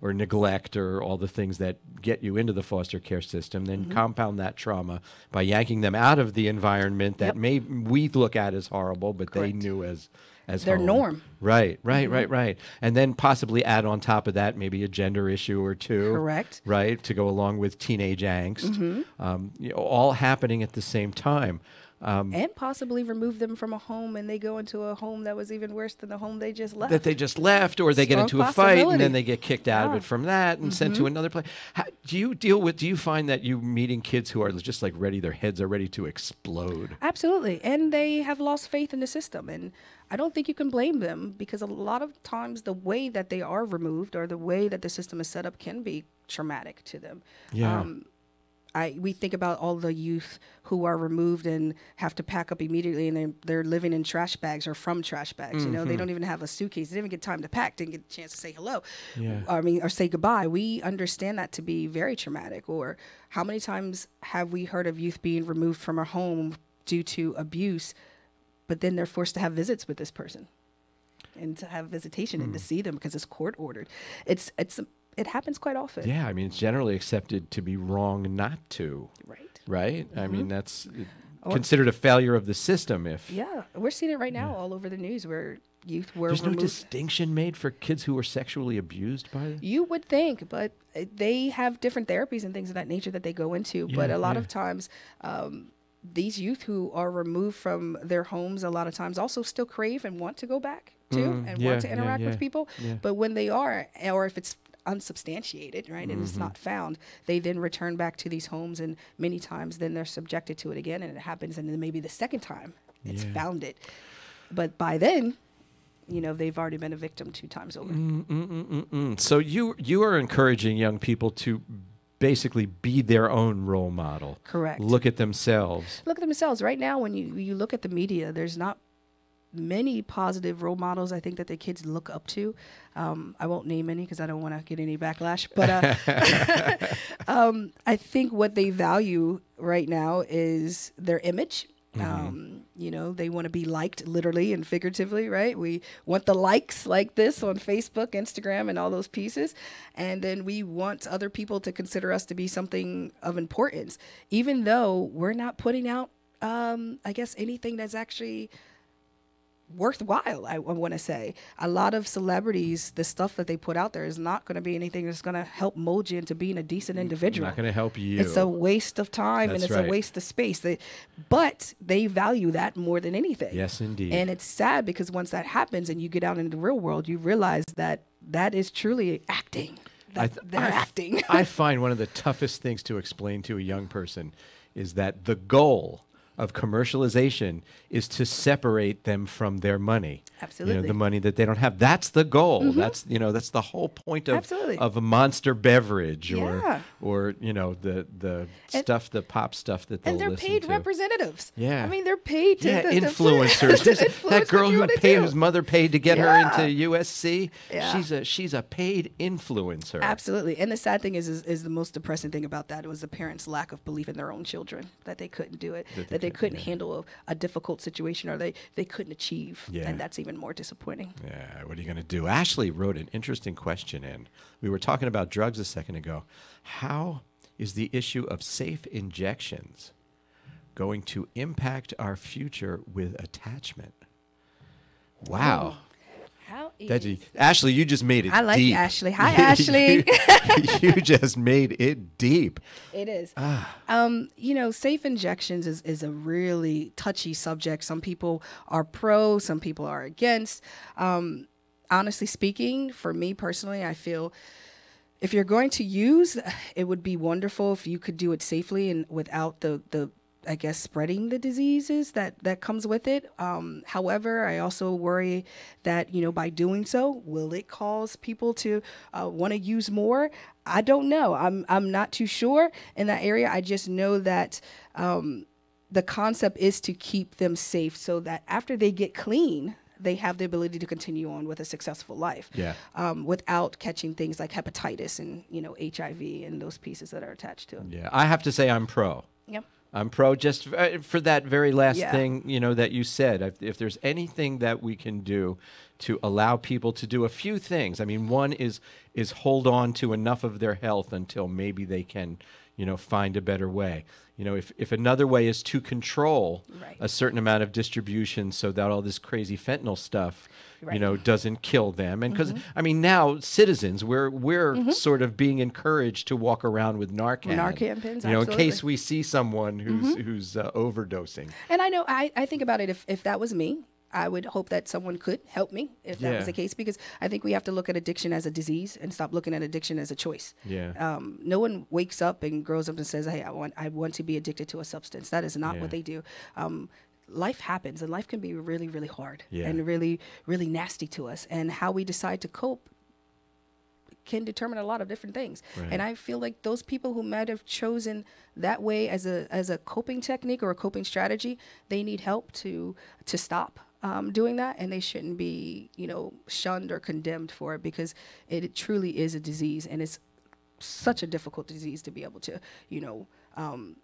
[SPEAKER 2] or neglect or all the things that get you into the foster care system then
[SPEAKER 1] Mm-hmm.
[SPEAKER 2] compound that trauma by yanking them out of the environment that
[SPEAKER 1] Yep.
[SPEAKER 2] may we look at as horrible but they knew as as
[SPEAKER 1] Their
[SPEAKER 2] home.
[SPEAKER 1] norm.
[SPEAKER 2] Right, right,
[SPEAKER 1] Mm-hmm.
[SPEAKER 2] right, right. And then possibly add on top of that maybe a gender issue or two.
[SPEAKER 1] Correct.
[SPEAKER 2] Right, to go along with teenage angst.
[SPEAKER 1] Mm-hmm.
[SPEAKER 2] Um, you know, all happening at the same time. Um,
[SPEAKER 1] and possibly remove them from a home and they go into a home that was even worse than the home they just left.
[SPEAKER 2] that they just left, or they get into a fight and then they get kicked out of
[SPEAKER 1] Yeah. Mm-hmm.
[SPEAKER 2] it from that and sent to another place. How, do you deal with? Do you find that you meeting kids who are just like ready? Their heads are ready to explode.
[SPEAKER 1] Absolutely. And they have lost faith in the system. And I don't think you can blame them because a lot of times the way that they are removed or the way that the system is set up can be traumatic to them.
[SPEAKER 2] Yeah.
[SPEAKER 1] Um, I, we think about all the youth who are removed and have to pack up immediately and they're, they're living in trash bags or from trash bags. You know,
[SPEAKER 2] Mm-hmm.
[SPEAKER 1] they don't even have a suitcase. They didn't even get time to pack, didn't get a chance to say hello.
[SPEAKER 2] Yeah.
[SPEAKER 1] I mean, or say goodbye. We understand that to be very traumatic. Or how many times have we heard of youth being removed from a home due to abuse, but then they're forced to have visits with this person and to have visitation
[SPEAKER 2] Hmm.
[SPEAKER 1] and to see them because it's court ordered. It's it's it happens quite often.
[SPEAKER 2] Yeah, I mean, it's generally accepted to be wrong not to.
[SPEAKER 1] Right.
[SPEAKER 2] Right. I mean, that's uh,
[SPEAKER 1] Or-
[SPEAKER 2] considered a failure of the system. If
[SPEAKER 1] Yeah, we're seeing it right now all over the news where youth were
[SPEAKER 2] there's no distinction made for kids who were sexually abused by.
[SPEAKER 1] You would think, but uh, they have different therapies and things of that nature that they go into. but a lot
[SPEAKER 2] yeah.
[SPEAKER 1] of times, um, these youth who are removed from their homes, a lot of times also still crave and want to go back too
[SPEAKER 2] Mm,
[SPEAKER 1] and
[SPEAKER 2] yeah,
[SPEAKER 1] want to
[SPEAKER 2] yeah,
[SPEAKER 1] interact
[SPEAKER 2] yeah,
[SPEAKER 1] with people.
[SPEAKER 2] yeah.
[SPEAKER 1] But when they are, or if it's unsubstantiated, right, and it's
[SPEAKER 2] Mm-hmm.
[SPEAKER 1] not found, they then return back to these homes, and many times then they're subjected to it again, and it happens, and then maybe the second time it's
[SPEAKER 2] Yeah.
[SPEAKER 1] found it. But by then, you know, they've already been a victim two times over.
[SPEAKER 2] Mm, mm, mm, mm so you you are encouraging young people to basically be their own role model.
[SPEAKER 1] Correct.
[SPEAKER 2] Look at themselves.
[SPEAKER 1] look at themselves right now when you you look at the media there's not many positive role models i think that the kids look up to um, i won't name any because i don't want to get any backlash but uh, um, i think what they value right now is their image um, you know, they want to be liked literally and figuratively, right? We want the likes like this on Facebook, Instagram, and all those pieces. And then we want other people to consider us to be something of importance, even though we're not putting out, um, I guess, anything that's actually worthwhile i, I want to say a lot of celebrities the stuff that they put out there is not going to be anything that's going to help mold you into being a decent mm, individual
[SPEAKER 2] Not going to help you.
[SPEAKER 1] it's a waste of time and it's
[SPEAKER 2] right.
[SPEAKER 1] a waste of space they, but they value that more than anything
[SPEAKER 2] Yes, indeed.
[SPEAKER 1] and it's sad because once that happens and you get out into the real world you realize that that is truly acting that
[SPEAKER 2] th-
[SPEAKER 1] they're
[SPEAKER 2] I f-
[SPEAKER 1] acting
[SPEAKER 2] I find one of the toughest things to explain to a young person is that the goal of commercialization is to separate them from their money. Absolutely. You know, the money that they don't have. That's the goal. Mm-hmm. That's you know, that's the whole point of
[SPEAKER 1] Absolutely.
[SPEAKER 2] of a monster beverage or
[SPEAKER 1] Yeah.
[SPEAKER 2] or you know, the the stuff, the pop stuff that they'll
[SPEAKER 1] and they're paid
[SPEAKER 2] to.
[SPEAKER 1] representatives.
[SPEAKER 2] Yeah.
[SPEAKER 1] I mean, they're paid to
[SPEAKER 2] yeah,
[SPEAKER 1] to-
[SPEAKER 2] influencers.
[SPEAKER 1] to influence
[SPEAKER 2] that girl who paid
[SPEAKER 1] do.
[SPEAKER 2] whose mother paid to get
[SPEAKER 1] Yeah.
[SPEAKER 2] her into USC.
[SPEAKER 1] Yeah.
[SPEAKER 2] She's a she's a paid influencer.
[SPEAKER 1] Absolutely. And the sad thing is, is, is the most depressing thing about that was the parents' lack of belief in their own children, that they couldn't do it,
[SPEAKER 2] That
[SPEAKER 1] that
[SPEAKER 2] they
[SPEAKER 1] they,
[SPEAKER 2] couldn't, yeah.
[SPEAKER 1] handle a, a difficult situation or they, they couldn't achieve.
[SPEAKER 2] Yeah.
[SPEAKER 1] And that's even more disappointing.
[SPEAKER 2] Yeah, what are you going to do? Ashley wrote an interesting question in. We were talking about drugs a second ago. How is the issue of safe injections going to impact our future with attachment? Wow.
[SPEAKER 1] How
[SPEAKER 2] That's
[SPEAKER 1] is-
[SPEAKER 2] Ashley, you just made it deep.
[SPEAKER 1] I like
[SPEAKER 2] deep.
[SPEAKER 1] Ashley. Hi, Ashley.
[SPEAKER 2] you just made it deep.
[SPEAKER 1] It is.
[SPEAKER 2] Ah.
[SPEAKER 1] Um, you know, safe injections is, is a really touchy subject. Some people are pro, some people are against. Um, honestly speaking, for me personally, I feel if you're going to use, it would be wonderful if you could do it safely and without the the I guess spreading the diseases that that comes with it. Um, however, I also worry that you know by doing so, will it cause people to uh, want to use more? I don't know. I'm I'm not too sure in that area. I just know that. Um, the concept is to keep them safe so that after they get clean, they have the ability to continue on with a successful life
[SPEAKER 2] Yeah.
[SPEAKER 1] um, without catching things like hepatitis and you know HIV and those pieces that are attached to it.
[SPEAKER 2] Yeah, I have to say I'm pro.
[SPEAKER 1] Yep.
[SPEAKER 2] I'm pro just uh, for that very last
[SPEAKER 1] Yeah.
[SPEAKER 2] thing, you know, that you said. If, if there's anything that we can do to allow people to do a few things, I mean, one is is hold on to enough of their health until maybe they can, you know, find a better way. You know, if, if another way is to control
[SPEAKER 1] Right.
[SPEAKER 2] a certain amount of distribution so that all this crazy fentanyl stuff, you know, doesn't kill them. And because I mean, now citizens, we're we're sort of being encouraged to walk around with Narcan,
[SPEAKER 1] Narcan pins,
[SPEAKER 2] you know, in case we see someone who's who's uh, overdosing.
[SPEAKER 1] And I know I, I think about it if, if that was me, I would hope that someone could help me if that
[SPEAKER 2] Yeah.
[SPEAKER 1] was the case because I think we have to look at addiction as a disease and stop looking at addiction as a choice.
[SPEAKER 2] Yeah.
[SPEAKER 1] Um, no one wakes up and grows up and says, "Hey, I want I want to be addicted to a substance." That is not
[SPEAKER 2] Yeah.
[SPEAKER 1] what they do. Um, life happens, and life can be really, really hard
[SPEAKER 2] Yeah.
[SPEAKER 1] and really, really nasty to us. And how we decide to cope can determine a lot of different things.
[SPEAKER 2] Right.
[SPEAKER 1] And I feel like those people who might have chosen that way as a as a coping technique or a coping strategy, they need help to to stop um, doing that, and they shouldn't be you know shunned or condemned for it because it, truly is a disease, and it's such a difficult disease to be able to you know. Um,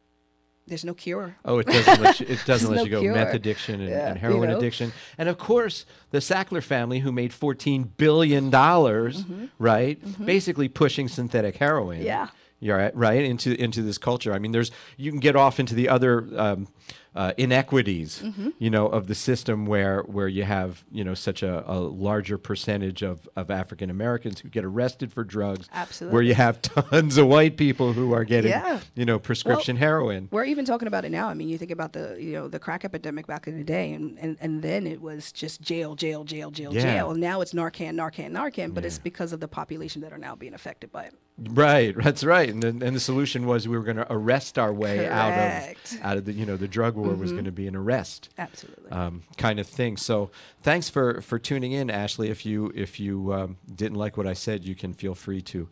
[SPEAKER 1] there's no cure.
[SPEAKER 2] Oh, it doesn't let you, it doesn't let
[SPEAKER 1] no
[SPEAKER 2] you go
[SPEAKER 1] cure.
[SPEAKER 2] meth addiction and,
[SPEAKER 1] Yeah,
[SPEAKER 2] and
[SPEAKER 1] you
[SPEAKER 2] heroin
[SPEAKER 1] know.
[SPEAKER 2] addiction, and of course the Sackler family, who made fourteen billion dollars, right, basically pushing synthetic heroin.
[SPEAKER 1] Yeah.
[SPEAKER 2] Yeah, right, right into into this culture. I mean, there's you can get off into the other um, uh, inequities,
[SPEAKER 1] Mm-hmm.
[SPEAKER 2] you know, of the system where where you have you know such a, a larger percentage of, of African Americans who get arrested for drugs, where you have tons of white people who are getting
[SPEAKER 1] Yeah.
[SPEAKER 2] you know prescription heroin.
[SPEAKER 1] We're even talking about it now. I mean, you think about the you know the crack epidemic back in the day, and and, and then it was just jail, jail, jail, jail,
[SPEAKER 2] Yeah.
[SPEAKER 1] jail. And now it's Narcan, Narcan, Narcan. But it's because of the population that are now being affected by it.
[SPEAKER 2] Right, that's right. And then, and the solution was we were going to arrest our way out
[SPEAKER 1] Correct. Mm-hmm.
[SPEAKER 2] of out of the you know the drug war was going to be an arrest
[SPEAKER 1] Absolutely.
[SPEAKER 2] um, kind of thing. So thanks for for tuning in, Ashley. If you if you um, didn't like what I said, you can feel free to.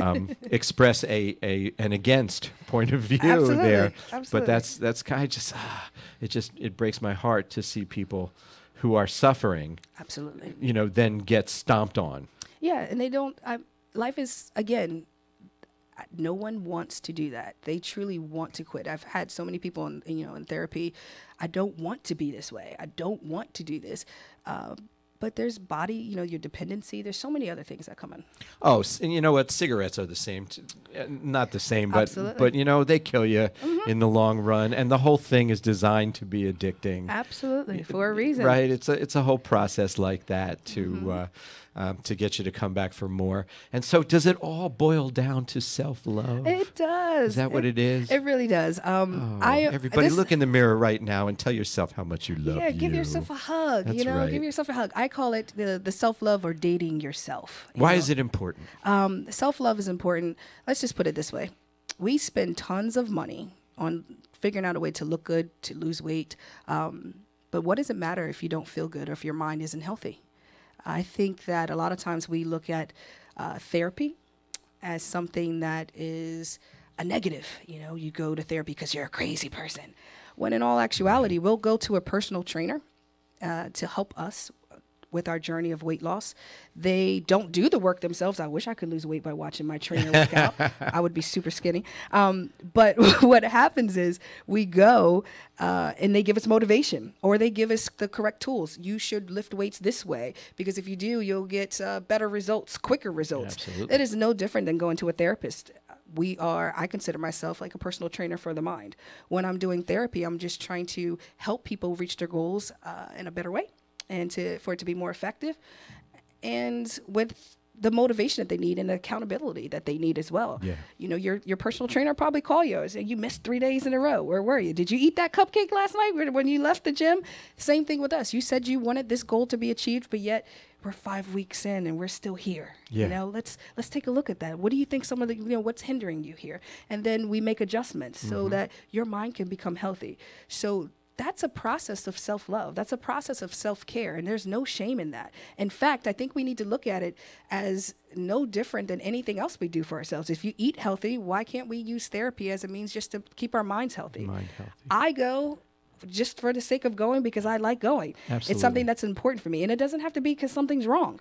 [SPEAKER 2] Um, express a, a an against point of view
[SPEAKER 1] Absolutely,
[SPEAKER 2] there, but that's that's kind of just ah, it just it breaks my heart to see people who are suffering,
[SPEAKER 1] Absolutely.
[SPEAKER 2] you know, then get stomped on.
[SPEAKER 1] Yeah, and they don't. I, life is again. No one wants to do that. They truly want to quit. I've had so many people in you know in therapy. I don't want to be this way. I don't want to do this. Um, but there's body, you know, your dependency. There's so many other things that come in.
[SPEAKER 2] Oh, and you know what? Cigarettes are the same. Uh, not the same, but
[SPEAKER 1] Absolutely.
[SPEAKER 2] but you know they kill you in the long run, and the whole thing is designed to be addicting.
[SPEAKER 1] Absolutely, for a reason.
[SPEAKER 2] Right. It's a it's a whole process like that to
[SPEAKER 1] Mm-hmm.
[SPEAKER 2] uh, um, to get you to come back for more. And so, does it all boil down to self love?
[SPEAKER 1] It does.
[SPEAKER 2] Is that what it is?
[SPEAKER 1] It really does. Um,
[SPEAKER 2] Oh,
[SPEAKER 1] I
[SPEAKER 2] everybody,
[SPEAKER 1] this-
[SPEAKER 2] look in the mirror right now and tell yourself how much you love
[SPEAKER 1] Yeah, give
[SPEAKER 2] you.
[SPEAKER 1] yourself a hug.
[SPEAKER 2] That's
[SPEAKER 1] you know,
[SPEAKER 2] right.
[SPEAKER 1] give yourself a hug. I call it the the self love or dating yourself. you
[SPEAKER 2] Why
[SPEAKER 1] know?
[SPEAKER 2] is it important?
[SPEAKER 1] Um, self love is important. Let's just put it this way: we spend tons of money on figuring out a way to look good, to lose weight. Um, but what does it matter if you don't feel good or if your mind isn't healthy? I think that a lot of times we look at uh, therapy as something that is a negative. You know, you go to therapy because you're a crazy person. When in all actuality, we'll go to a personal trainer uh, to help us with our journey of weight loss. They don't do the work themselves. I wish I could lose weight by watching my trainer work out. I would be super skinny. Um, but what happens is we go uh, and they give us motivation or they give us the correct tools. You should lift weights this way because if you do, you'll get uh, better results, quicker results.
[SPEAKER 2] Absolutely.
[SPEAKER 1] It is no different than going to a therapist we are i consider myself like a personal trainer for the mind when i'm doing therapy i'm just trying to help people reach their goals uh, in a better way and to for it to be more effective and with the motivation that they need and the accountability that they need as well.
[SPEAKER 2] Yeah.
[SPEAKER 1] You know, your your personal trainer probably call you and say you missed three days in a row. Where were you? Did you eat that cupcake last night when- you left the gym? Same thing with us. You said you wanted this goal to be achieved, but yet we're five weeks in and we're still here.
[SPEAKER 2] Yeah.
[SPEAKER 1] You know, let's let's take a look at that. What do you think some of the you know what's hindering you here? And then we make adjustments so
[SPEAKER 2] Mm-hmm.
[SPEAKER 1] that your mind can become healthy. So that's a process of self love. That's a process of self care. And there's no shame in that. In fact, I think we need to look at it as no different than anything else we do for ourselves. If you eat healthy, why can't we use therapy as a means just to keep our minds healthy?
[SPEAKER 2] Mind healthy.
[SPEAKER 1] I go just for the sake of going because I like going.
[SPEAKER 2] Absolutely.
[SPEAKER 1] It's something that's important for me. And it doesn't have to be because something's wrong.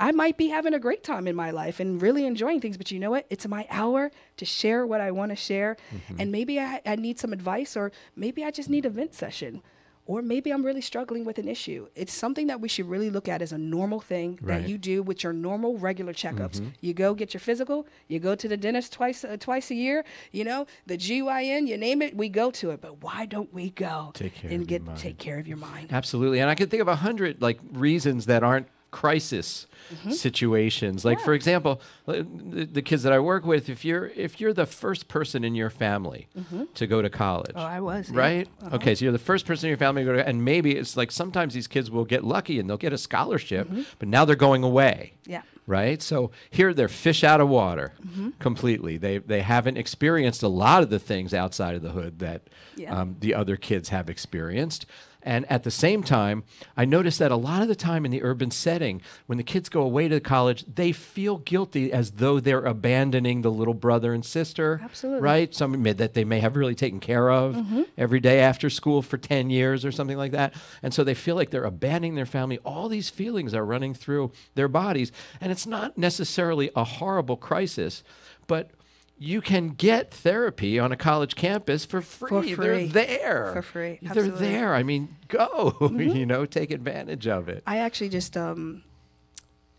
[SPEAKER 1] I might be having a great time in my life and really enjoying things, but you know what? It's my hour to share what I want to share. And maybe I, I need some advice, or maybe I just need a vent session, or maybe I'm really struggling with an issue. It's something that we should really look at as a normal thing
[SPEAKER 2] Right.
[SPEAKER 1] that you do with your normal regular checkups. You go get your physical, you go to the dentist twice uh, twice a year, you know, the GYN, you name it, we go to it. But why don't we go
[SPEAKER 2] Take care
[SPEAKER 1] and get take care of your mind?
[SPEAKER 2] Absolutely. And I can think of a hundred like reasons that aren't crisis situations. Like for example, uh, the, the kids that I work with, if you're if you're the first person in your family to go to college.
[SPEAKER 1] Oh, I was, yeah.
[SPEAKER 2] Right? Okay, so you're the first person in your family to go to and maybe it's like sometimes these kids will get lucky and they'll get a scholarship, but now they're going away
[SPEAKER 1] Yeah.
[SPEAKER 2] right? So here they're fish out of water
[SPEAKER 1] Mm-hmm.
[SPEAKER 2] completely. They they haven't experienced a lot of the things outside of the hood that
[SPEAKER 1] Yeah.
[SPEAKER 2] um, the other kids have experienced. And at the same time, I noticed that a lot of the time in the urban setting, when the kids go away to college, they feel guilty as though they're abandoning the little brother and sister.
[SPEAKER 1] Absolutely.
[SPEAKER 2] Right? Some that they may have really taken care of
[SPEAKER 1] Mm-hmm.
[SPEAKER 2] every day after school for 10 years or something like that. And so they feel like they're abandoning their family. All these feelings are running through their bodies. And it's not necessarily a horrible crisis, but you can get therapy on a college campus for free. For
[SPEAKER 1] free.
[SPEAKER 2] They're there.
[SPEAKER 1] For free. Absolutely. They're Mm-hmm.
[SPEAKER 2] there. I mean, go. you know, take advantage of it.
[SPEAKER 1] I actually just um,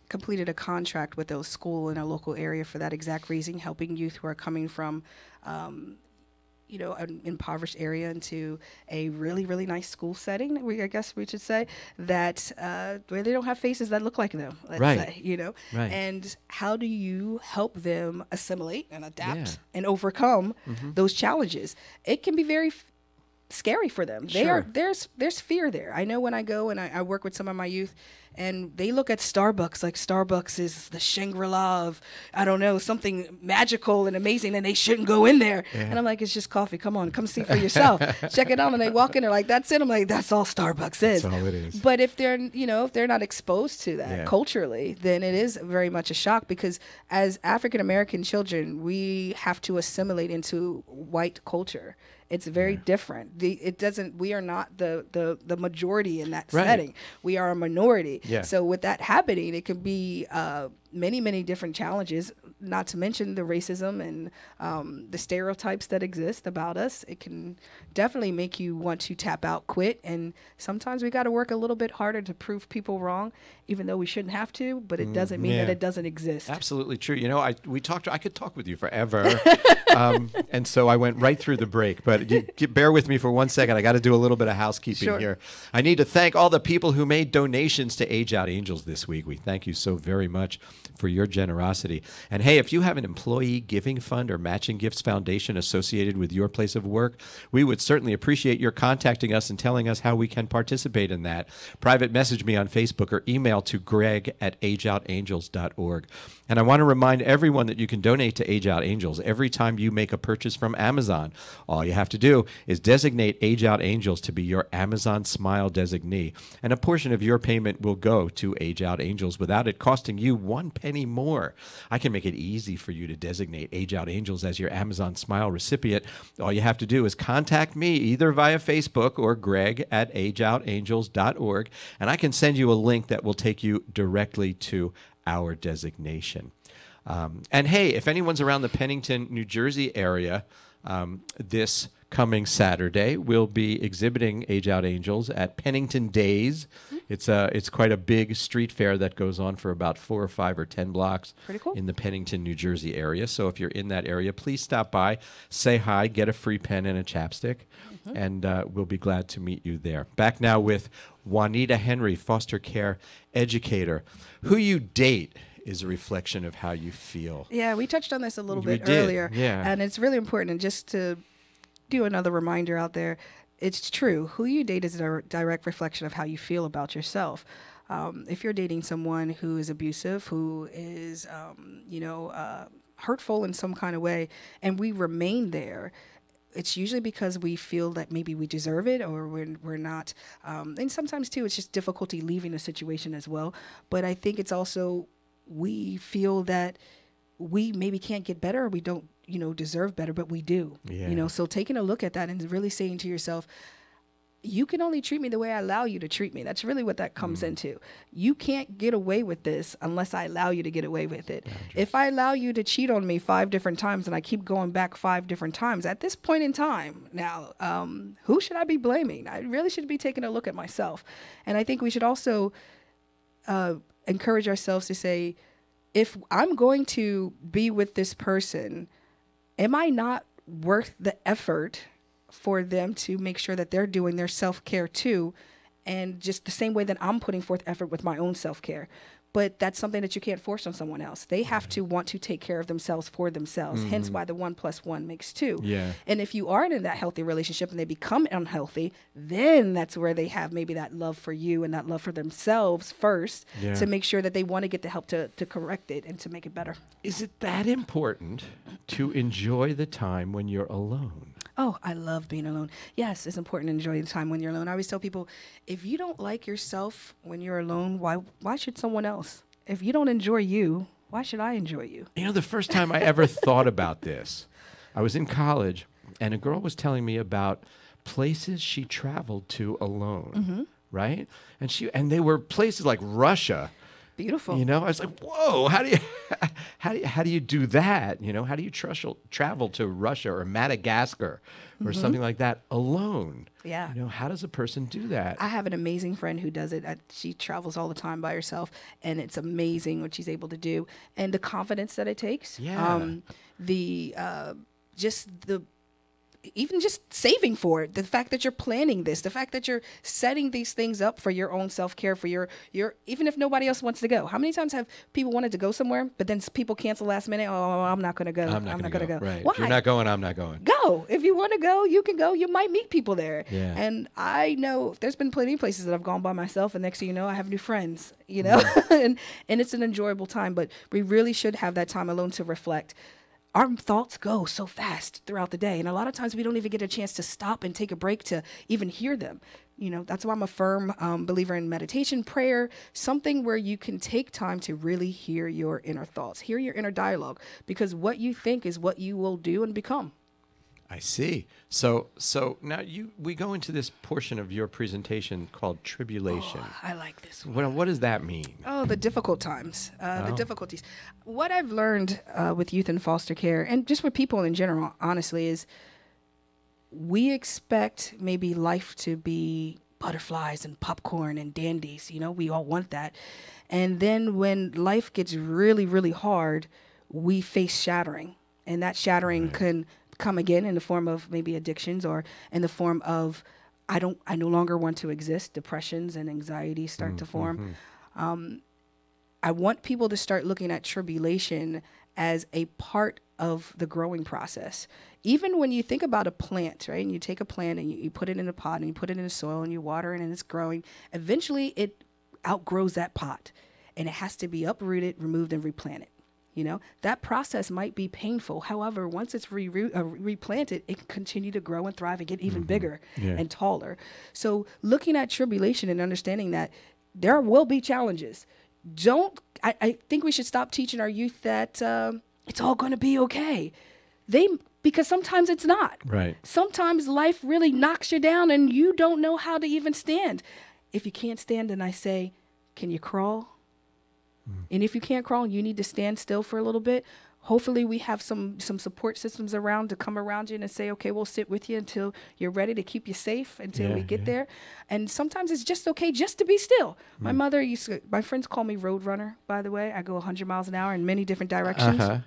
[SPEAKER 1] completed a contract with a school in a local area for that exact reason, helping youth who are coming from, um, you know, an impoverished area into a really, really nice school setting. We, I guess we should say that uh, where they don't have faces that look like them. Let's
[SPEAKER 2] Right.
[SPEAKER 1] say, you know,
[SPEAKER 2] Right.
[SPEAKER 1] and how do you help them assimilate and adapt
[SPEAKER 2] Yeah. Mm-hmm.
[SPEAKER 1] and overcome those challenges? It can be very f- scary for them. They are
[SPEAKER 2] Sure.
[SPEAKER 1] there's there's fear there. I know when I go and I, I work with some of my youth, and they look at Starbucks like Starbucks is the Shangri La of I don't know something magical and amazing, and they shouldn't go in there. And I'm like, it's just coffee. Come on, come see for yourself. Check it out. And they walk in, they're like, that's it. I'm like, that's all Starbucks is.
[SPEAKER 2] all it is.
[SPEAKER 1] But if they're you know if they're not exposed to that
[SPEAKER 2] Yeah.
[SPEAKER 1] culturally, then it is very much a shock because as African American children, we have to assimilate into white culture. It's very different. The, it doesn't. We are not the, the the majority in that
[SPEAKER 2] Right.
[SPEAKER 1] setting. We are a minority.
[SPEAKER 2] Yeah.
[SPEAKER 1] So with that happening, it could be uh, many many different challenges. not to mention the racism and um, the stereotypes that exist about us. It can definitely make you want to tap out, quit, and sometimes we got to work a little bit harder to prove people wrong, even though we shouldn't have to. But it doesn't mean that it doesn't exist.
[SPEAKER 2] Absolutely true. You know, I we talked. I could talk with you forever, um, and so I went right through the break. But you, you bear with me for one second. I got to do a little bit of housekeeping
[SPEAKER 1] Sure.
[SPEAKER 2] here. I need to thank all the people who made donations to Age Out Angels this week. We thank you so very much for your generosity. And hey, if you have an employee giving fund or matching gifts foundation associated with your place of work, we would certainly appreciate your contacting us and telling us how we can participate in that. Private message me on Facebook or email to greg at ageoutangels.org. And I want to remind everyone that you can donate to Age Out Angels every time you make a purchase from Amazon. All you have to do is designate Age Out Angels to be your Amazon Smile designee, and a portion of your payment will go to Age Out Angels without it costing you one penny more. I can make it easy for you to designate Age Out Angels as your Amazon Smile recipient. All you have to do is contact me either via Facebook or greg at ageoutangels.org, and I can send you a link that will take you directly to our designation. Um, and hey, if anyone's around the Pennington, New Jersey area um, this coming Saturday, we'll be exhibiting Age Out Angels at Pennington Days. Mm-hmm. It's a it's quite a big street fair that goes on for about four or five or ten blocks
[SPEAKER 1] Pretty cool.
[SPEAKER 2] in the Pennington, New Jersey area. So if you're in that area, please stop by, say hi, get a free pen and a chapstick, mm-hmm. and uh, we'll be glad to meet you there. Back now with Juanita Henry, foster care educator. Who you date is a reflection of how you feel.
[SPEAKER 1] Yeah, we touched on this a little
[SPEAKER 2] We
[SPEAKER 1] bit
[SPEAKER 2] did,
[SPEAKER 1] earlier.
[SPEAKER 2] yeah.
[SPEAKER 1] And it's really important. And just to do another reminder out there, it's true. Who you date is a direct reflection of how you feel about yourself. Um, if you're dating someone who is abusive, who is, um, you know, uh, hurtful in some kind of way, and we remain there, it's usually because we feel that maybe we deserve it or we're, we're not. Um, and sometimes, too, it's just difficulty leaving the situation as well. But I think it's also we feel that we maybe can't get better or we don't you know deserve better but we do
[SPEAKER 2] Yeah.
[SPEAKER 1] you know so taking a look at that and really saying to yourself you can only treat me the way I allow you to treat me. That's really what that comes into. You can't get away with this unless I allow you to get away with it. If I allow you to cheat on me five different times and I keep going back five different times, at this point in time, now, um, who should I be blaming? I really should be taking a look at myself. And I think we should also uh, encourage ourselves to say, if I'm going to be with this person, am I not worth the effort for them to make sure that they're doing their self care too? And just the same way that I'm putting forth effort with my own self care. But that's something that you can't force on someone else. They have to want to take care of themselves for themselves. Hence mm-hmm. why the one plus one makes two.
[SPEAKER 2] Yeah.
[SPEAKER 1] And if you aren't in that healthy relationship and they become unhealthy, then that's where they have maybe that love for you and that love for themselves first
[SPEAKER 2] Yeah.
[SPEAKER 1] to make sure that they want to get the help to, to correct it and to make it better.
[SPEAKER 2] Is it that important to enjoy the time when you're alone?
[SPEAKER 1] Oh, I love being alone. Yes, it's important to enjoy the time when you're alone. I always tell people, if you don't like yourself when you're alone, why why should someone else? If you don't enjoy you, why should I enjoy you?
[SPEAKER 2] You know, the first time I ever thought about this, I was in college, and a girl was telling me about places she traveled to alone, mm-hmm. right? And she and they were places like Russia.
[SPEAKER 1] Beautiful.
[SPEAKER 2] You know, I was like, "Whoa! How do you, how do you, how do you do that? You know, how do you travel travel to Russia or Madagascar or something like that alone?
[SPEAKER 1] Yeah.
[SPEAKER 2] You know, how does a person do that?
[SPEAKER 1] I have an amazing friend who does it. Uh, she travels all the time by herself, and it's amazing what she's able to do, and the confidence that it takes.
[SPEAKER 2] Yeah.
[SPEAKER 1] Um, the uh, just the even just saving for it the fact that you're planning this the fact that you're setting these things up for your own self-care for your your even if nobody else wants to go how many times have people wanted to go somewhere but then people cancel last minute oh, oh, oh i'm not going to go
[SPEAKER 2] I'm not going to go. Right.
[SPEAKER 1] why
[SPEAKER 2] If you're not going, I'm not going.
[SPEAKER 1] go. If you want to go, you can go. You might meet people there.
[SPEAKER 2] Yeah.
[SPEAKER 1] And I know there's been plenty of places that I've gone by myself, and next thing you know, I have new friends. You mm. know, and and it's an enjoyable time. But we really should have that time alone to reflect. Our thoughts go so fast throughout the day, and a lot of times we don't even get a chance to stop and take a break to even hear them. You know, that's why I'm a firm um, believer in meditation, prayer, something where you can take time to really hear your inner thoughts, hear your inner dialogue, because what you think is what you will do and become.
[SPEAKER 2] I see. So so now you we go into this portion of your presentation called tribulation.
[SPEAKER 1] I like this one.
[SPEAKER 2] What what does that mean?
[SPEAKER 1] Oh, the difficult times, uh, the
[SPEAKER 2] Oh.
[SPEAKER 1] difficulties. What I've learned uh, with youth in foster care, and just with people in general, honestly, is we expect maybe life to be butterflies and popcorn and dandies. You know, we all want that. And then when life gets really, really hard, we face shattering. And that shattering can come again in the form of maybe addictions or in the form of I don't I no longer want to exist. Depressions and anxieties start to form. Mm-hmm. Um, I want people to start looking at tribulation as a part of the growing process. Even when you think about a plant, right? And you take a plant and you, you put it in a pot and you put it in the soil and you water it and it's growing, eventually it outgrows that pot and it has to be uprooted, removed, and replanted. You know, that process might be painful. However, once it's re- uh, replanted, it can continue to grow and thrive and get even bigger
[SPEAKER 2] Yeah.
[SPEAKER 1] and taller. So, looking at tribulation and understanding that there will be challenges. Don't, I, I think we should stop teaching our youth that um, it's all going to be okay. They, because sometimes it's not.
[SPEAKER 2] Right.
[SPEAKER 1] Sometimes life really knocks you down and you don't know how to even stand. If you can't stand, and I say, can you crawl? And if you can't crawl, you need to stand still for a little bit. Hopefully, we have some some support systems around to come around you and say, okay, we'll sit with you until you're ready to keep you safe until we get
[SPEAKER 2] yeah.
[SPEAKER 1] there. And sometimes it's just okay just to be still. My mother used to, my friends call me road runner. By the way, I go 100 miles an hour in many different directions.
[SPEAKER 2] Uh-huh.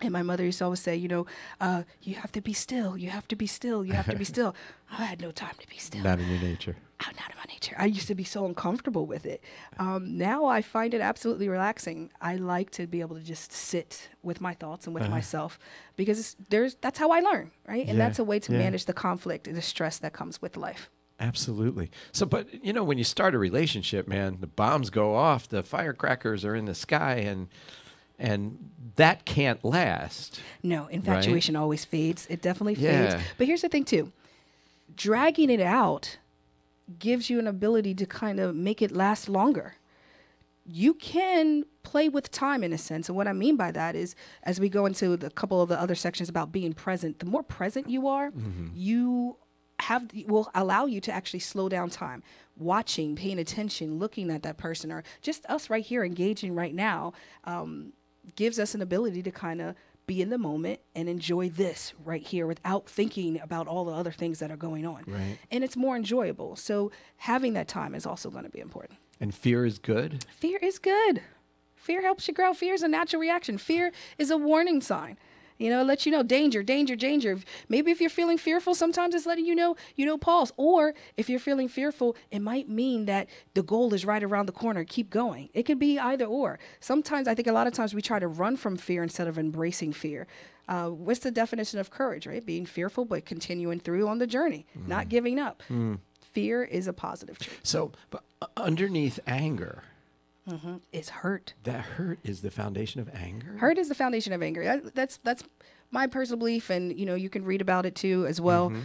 [SPEAKER 1] And my mother used to always say, you know, uh, you have to be still. You have to be still. You have to be still. I had no time to be still
[SPEAKER 2] Not in your nature.
[SPEAKER 1] out out of my nature. I used to be so uncomfortable with it. Um, now I find it absolutely relaxing. I like to be able to just sit with my thoughts and with myself because it's, there's that's how I learn, right? And
[SPEAKER 2] Uh-huh. Yeah,
[SPEAKER 1] that's a way to
[SPEAKER 2] yeah.
[SPEAKER 1] manage the conflict and the stress that comes with life.
[SPEAKER 2] Absolutely. So, but you know, when you start a relationship, man, the bombs go off, the firecrackers are in the sky, and and that can't last.
[SPEAKER 1] No, infatuation always fades. It definitely
[SPEAKER 2] Yeah.
[SPEAKER 1] fades. But here's the thing too. Dragging it out gives you an ability to kind of make it last longer. You can play with time in a sense. And what I mean by that is as we go into the couple of the other sections about being present, the more present you are, you have will allow you to actually slow down time watching paying attention looking at that person or just us right here engaging right now um, gives us an ability to kind of be in the moment and enjoy this right here without thinking about all the other things that are going on.
[SPEAKER 2] Right.
[SPEAKER 1] and it's more enjoyable. So having that time is also going to be important.
[SPEAKER 2] And fear is good.
[SPEAKER 1] fear is good. Fear helps you grow. Fear is a natural reaction. Fear is a warning sign you know it lets you know danger danger danger. Maybe if you're feeling fearful sometimes it's letting you know you know pause. Or if you're feeling fearful it might mean that the goal is right around the corner. Keep going. It could be either or. Sometimes i think a lot of times we try to run from fear instead of embracing fear. Uh, what's the definition of courage right? Being fearful but continuing through on the journey not giving up. Fear is a positive trait
[SPEAKER 2] So, but uh, underneath anger, Mm-hmm.
[SPEAKER 1] it's hurt
[SPEAKER 2] that hurt is the foundation of anger.
[SPEAKER 1] Hurt is the foundation of anger. That, that's that's my personal belief, and you know you can read about it too as well. Mm-hmm.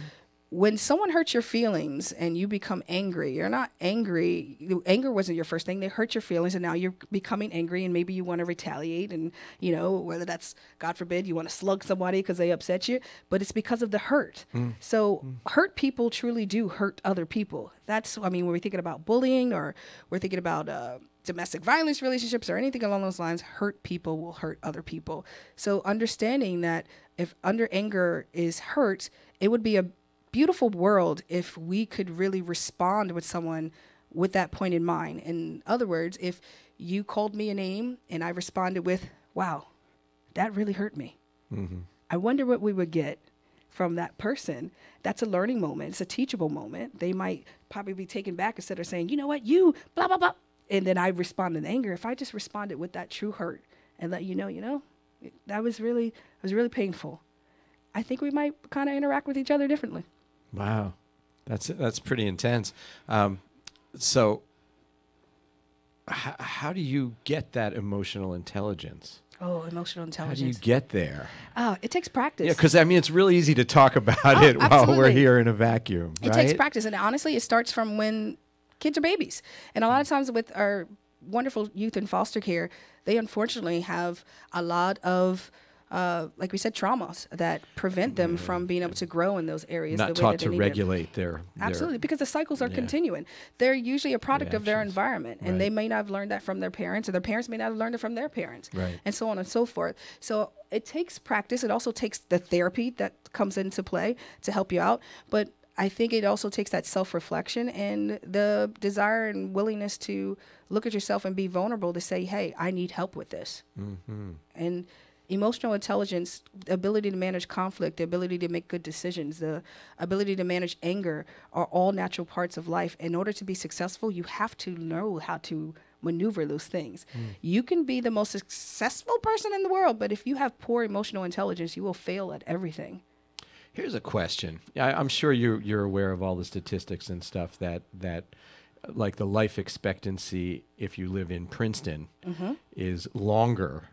[SPEAKER 1] When someone hurts your feelings and you become angry, you're not angry. Anger wasn't your first thing. They hurt your feelings, and now you're becoming angry, and maybe you want to retaliate, and you know whether that's God forbid you want to slug somebody because they upset you, but it's because of the hurt. Mm. So mm. hurt people truly do hurt other people. That's I mean when we're thinking about bullying or we're thinking about. Uh, domestic violence relationships or anything along those lines, hurt people will hurt other people. So understanding that if under anger is hurt, it would be a beautiful world if we could really respond with someone with that point in mind. In other words, if you called me a name and I responded with, wow, that really hurt me. Mm-hmm. I wonder what we would get from that person. That's a learning moment. It's a teachable moment. They might probably be taken back instead of saying, you know what, you, blah, blah, blah. And then I respond in anger. If I just responded with that true hurt and let you know, you know, that was really, it was really painful. I think we might kind of interact with each other differently.
[SPEAKER 2] Wow, that's that's pretty intense. Um, so, h- how do you get that emotional intelligence?
[SPEAKER 1] Oh, emotional intelligence.
[SPEAKER 2] How do you get there?
[SPEAKER 1] Oh, it takes practice.
[SPEAKER 2] Yeah, because I mean, it's really easy to talk about
[SPEAKER 1] Oh,
[SPEAKER 2] it while we're here in a vacuum,
[SPEAKER 1] It
[SPEAKER 2] right?
[SPEAKER 1] takes practice, and honestly, it starts from when kids are babies. And a lot of times with our wonderful youth in foster care, they unfortunately have a lot of uh, like we said, traumas that prevent them from being able to grow in those areas.
[SPEAKER 2] Not
[SPEAKER 1] the way
[SPEAKER 2] taught
[SPEAKER 1] that
[SPEAKER 2] to
[SPEAKER 1] they need
[SPEAKER 2] regulate their, their
[SPEAKER 1] Absolutely, because the cycles are
[SPEAKER 2] yeah.
[SPEAKER 1] continuing. They're usually a product of their environment, and
[SPEAKER 2] Right.
[SPEAKER 1] they may not have learned that from their parents, or their parents may not have learned it from their parents,
[SPEAKER 2] Right.
[SPEAKER 1] and so on and so forth. So it takes practice. It also takes the therapy that comes into play to help you out, but I think it also takes that self reflection and the desire and willingness to look at yourself and be vulnerable to say, "Hey, I need help with this."
[SPEAKER 2] Mm-hmm.
[SPEAKER 1] and emotional intelligence the ability to manage conflict the ability to make good decisions the ability to manage anger are all natural parts of life in order to be successful you have to know how to maneuver those things you can be the most successful person in the world but if you have poor emotional intelligence you will fail at everything
[SPEAKER 2] Here's a question. I, I'm sure you're you're aware of all the statistics and stuff that that like the life expectancy if you live in Princeton
[SPEAKER 1] Mm-hmm.
[SPEAKER 2] is longer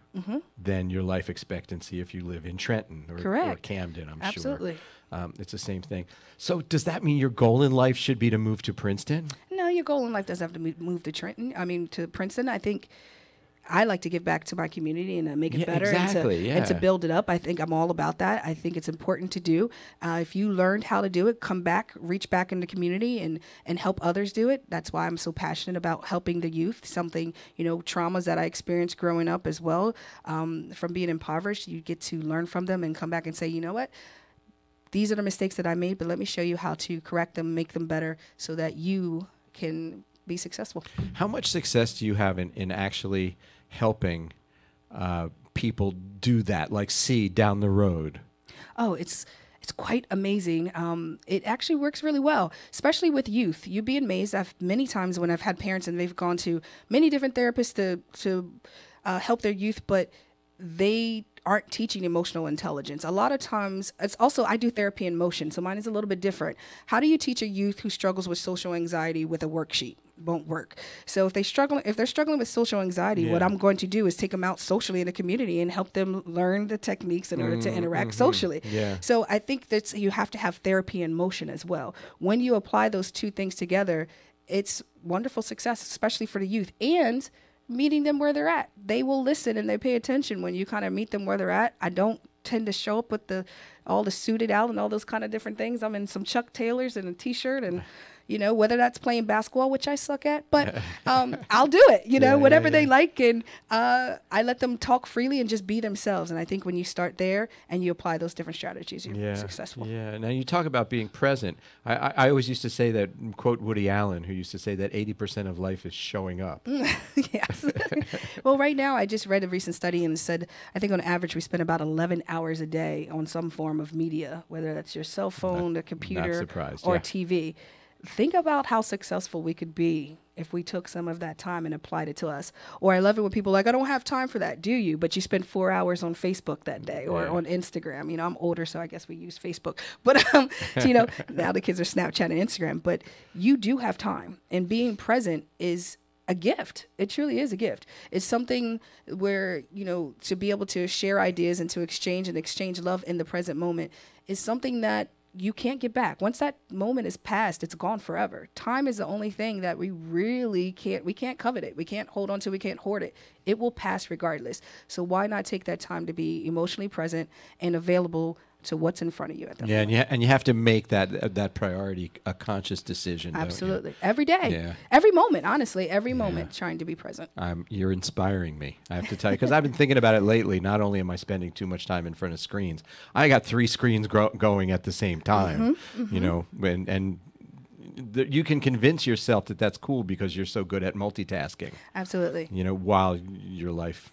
[SPEAKER 2] than your life expectancy if you live in Trenton or, or Camden. I'm
[SPEAKER 1] Absolutely.
[SPEAKER 2] sure. Um, it's the same thing. So does that mean your goal in life should be to move to Princeton?
[SPEAKER 1] No, your goal in life doesn't have to move to Trenton. I mean, to Princeton. I think I like to give back to my community and uh, make it
[SPEAKER 2] Yeah,
[SPEAKER 1] better
[SPEAKER 2] exactly,
[SPEAKER 1] and, to, and to build it up. I think I'm all about that. I think it's important to do. Uh, if you learned how to do it, come back, reach back in the community, and and help others do it. That's why I'm so passionate about helping the youth. Something you know, traumas that I experienced growing up as well, um, from being impoverished. You get to learn from them and come back and say, you know what these are the mistakes that I made, but let me show you how to correct them, make them better, so that you can be successful.
[SPEAKER 2] How much success do you have in, in actually helping uh, people do that, like see down the road?
[SPEAKER 1] Oh, it's it's quite amazing. Um, it actually works really well, especially with youth. You'd be amazed. I've many times when I've had parents and they've gone to many different therapists to to uh, help their youth, but they aren't teaching emotional intelligence. A lot of times, it's also I do therapy in motion, so mine is a little bit different. How do you teach a youth who struggles with social anxiety with a worksheet? Won't work. So if they struggle, if they're struggling with social anxiety, what I'm going to do is take them out socially in the community and help them learn the techniques in order to mm-hmm, interact mm-hmm. socially.
[SPEAKER 2] Yeah.
[SPEAKER 1] So I think that you have to have therapy in motion as well. When you apply those two things together, it's wonderful success, especially for the youth and meeting them where they're at. They will listen and they pay attention when you kind of meet them where they're at. I don't tend to show up with the all the suited out and all those kind of different things. I'm in some Chuck Taylors and a t-shirt and you know whether that's playing basketball, which I suck at, but um, I'll do it. You know
[SPEAKER 2] Yeah, yeah,
[SPEAKER 1] whatever they like, and uh, I let them talk freely and just be themselves. And I think when you start there and you apply those different strategies, you're successful.
[SPEAKER 2] Yeah. Now you talk about being present. I, I, I always used to say that quote Woody Allen, who used to say that eighty percent of life is showing up.
[SPEAKER 1] yes. well, right now, I just read a recent study and said I think on average we spend about 11 hours a day on some form of media, whether that's your cell phone, a computer, or
[SPEAKER 2] yeah.
[SPEAKER 1] TV. Think about how successful we could be if we took some of that time and applied it to us. Or I love it when people are like, I don't have time for that. Do you? But you spend four hours on Facebook that day or
[SPEAKER 2] Yeah.
[SPEAKER 1] on Instagram. You know, I'm older, so I guess we use Facebook. But, um, you know, now the kids are Snapchat and Instagram. But you do have time. And being present is a gift. It truly is a gift. It's something where, you know, to be able to share ideas and to exchange and exchange love in the present moment is something that you can't get back. Once that moment is past, it's gone forever. Time is the only thing that we really can't we can't covet it. We can't hold on to, we can't hoard it. It will pass regardless. So why not take that time to be emotionally present and available to what's in front of you at that
[SPEAKER 2] Yeah, and
[SPEAKER 1] moment?
[SPEAKER 2] you, ha- and you have to make that uh, that priority a conscious decision.
[SPEAKER 1] Absolutely. Every day.
[SPEAKER 2] Yeah.
[SPEAKER 1] Every moment, honestly, every moment trying to be present.
[SPEAKER 2] Um, you're inspiring me. I have to tell you because I've been thinking about it lately. Not only am I spending too much time in front of screens, I got three screens gro- going at the same time.
[SPEAKER 1] Mm-hmm,
[SPEAKER 2] You know, and and you can convince yourself that that's cool because you're so good at multitasking.
[SPEAKER 1] Absolutely.
[SPEAKER 2] You know, while your life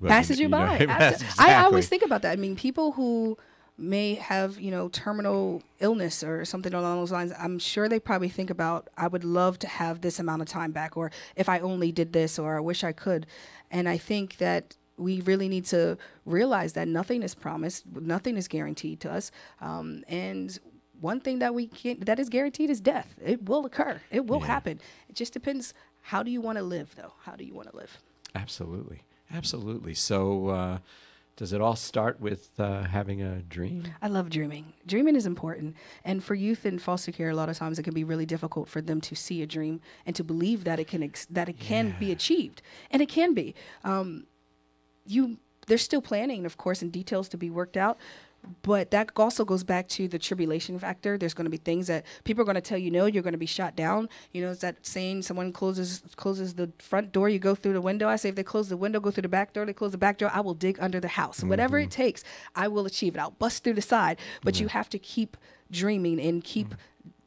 [SPEAKER 2] well,
[SPEAKER 1] passes you,
[SPEAKER 2] know,
[SPEAKER 1] by.
[SPEAKER 2] yes,
[SPEAKER 1] Abso- I always think about that. I mean, people who may have, you know, terminal illness or something along those lines, I'm sure they probably think about, I would love to have this amount of time back, or if I only did this, or I wish I could. And I think that we really need to realize that nothing is promised, nothing is guaranteed to us. Um, and one thing that we can't, that is guaranteed is death. It will occur. It will
[SPEAKER 2] Yeah.
[SPEAKER 1] happen. It just depends. How do you want to live, though? How do you want to live?
[SPEAKER 2] Absolutely, absolutely. So, uh, does it all start with uh, having a dream?
[SPEAKER 1] I love dreaming. Dreaming is important. And for youth in foster care, a lot of times it can be really difficult for them to see a dream and to believe that it can ex- that it can be achieved. And it can be. Um, you there's still planning, of course, and details to be worked out. But that also goes back to the tribulation factor. There's going to be things that people are going to tell you no, you're going to be shot down. You know, it's that saying someone closes closes the front door, you go through the window. I say if they close the window, go through the back door. They close the back door, I will dig under the house. Mm-hmm. Whatever it takes, I will achieve it. I'll bust through the side. But you mm-hmm. have to keep dreaming and keep mm-hmm.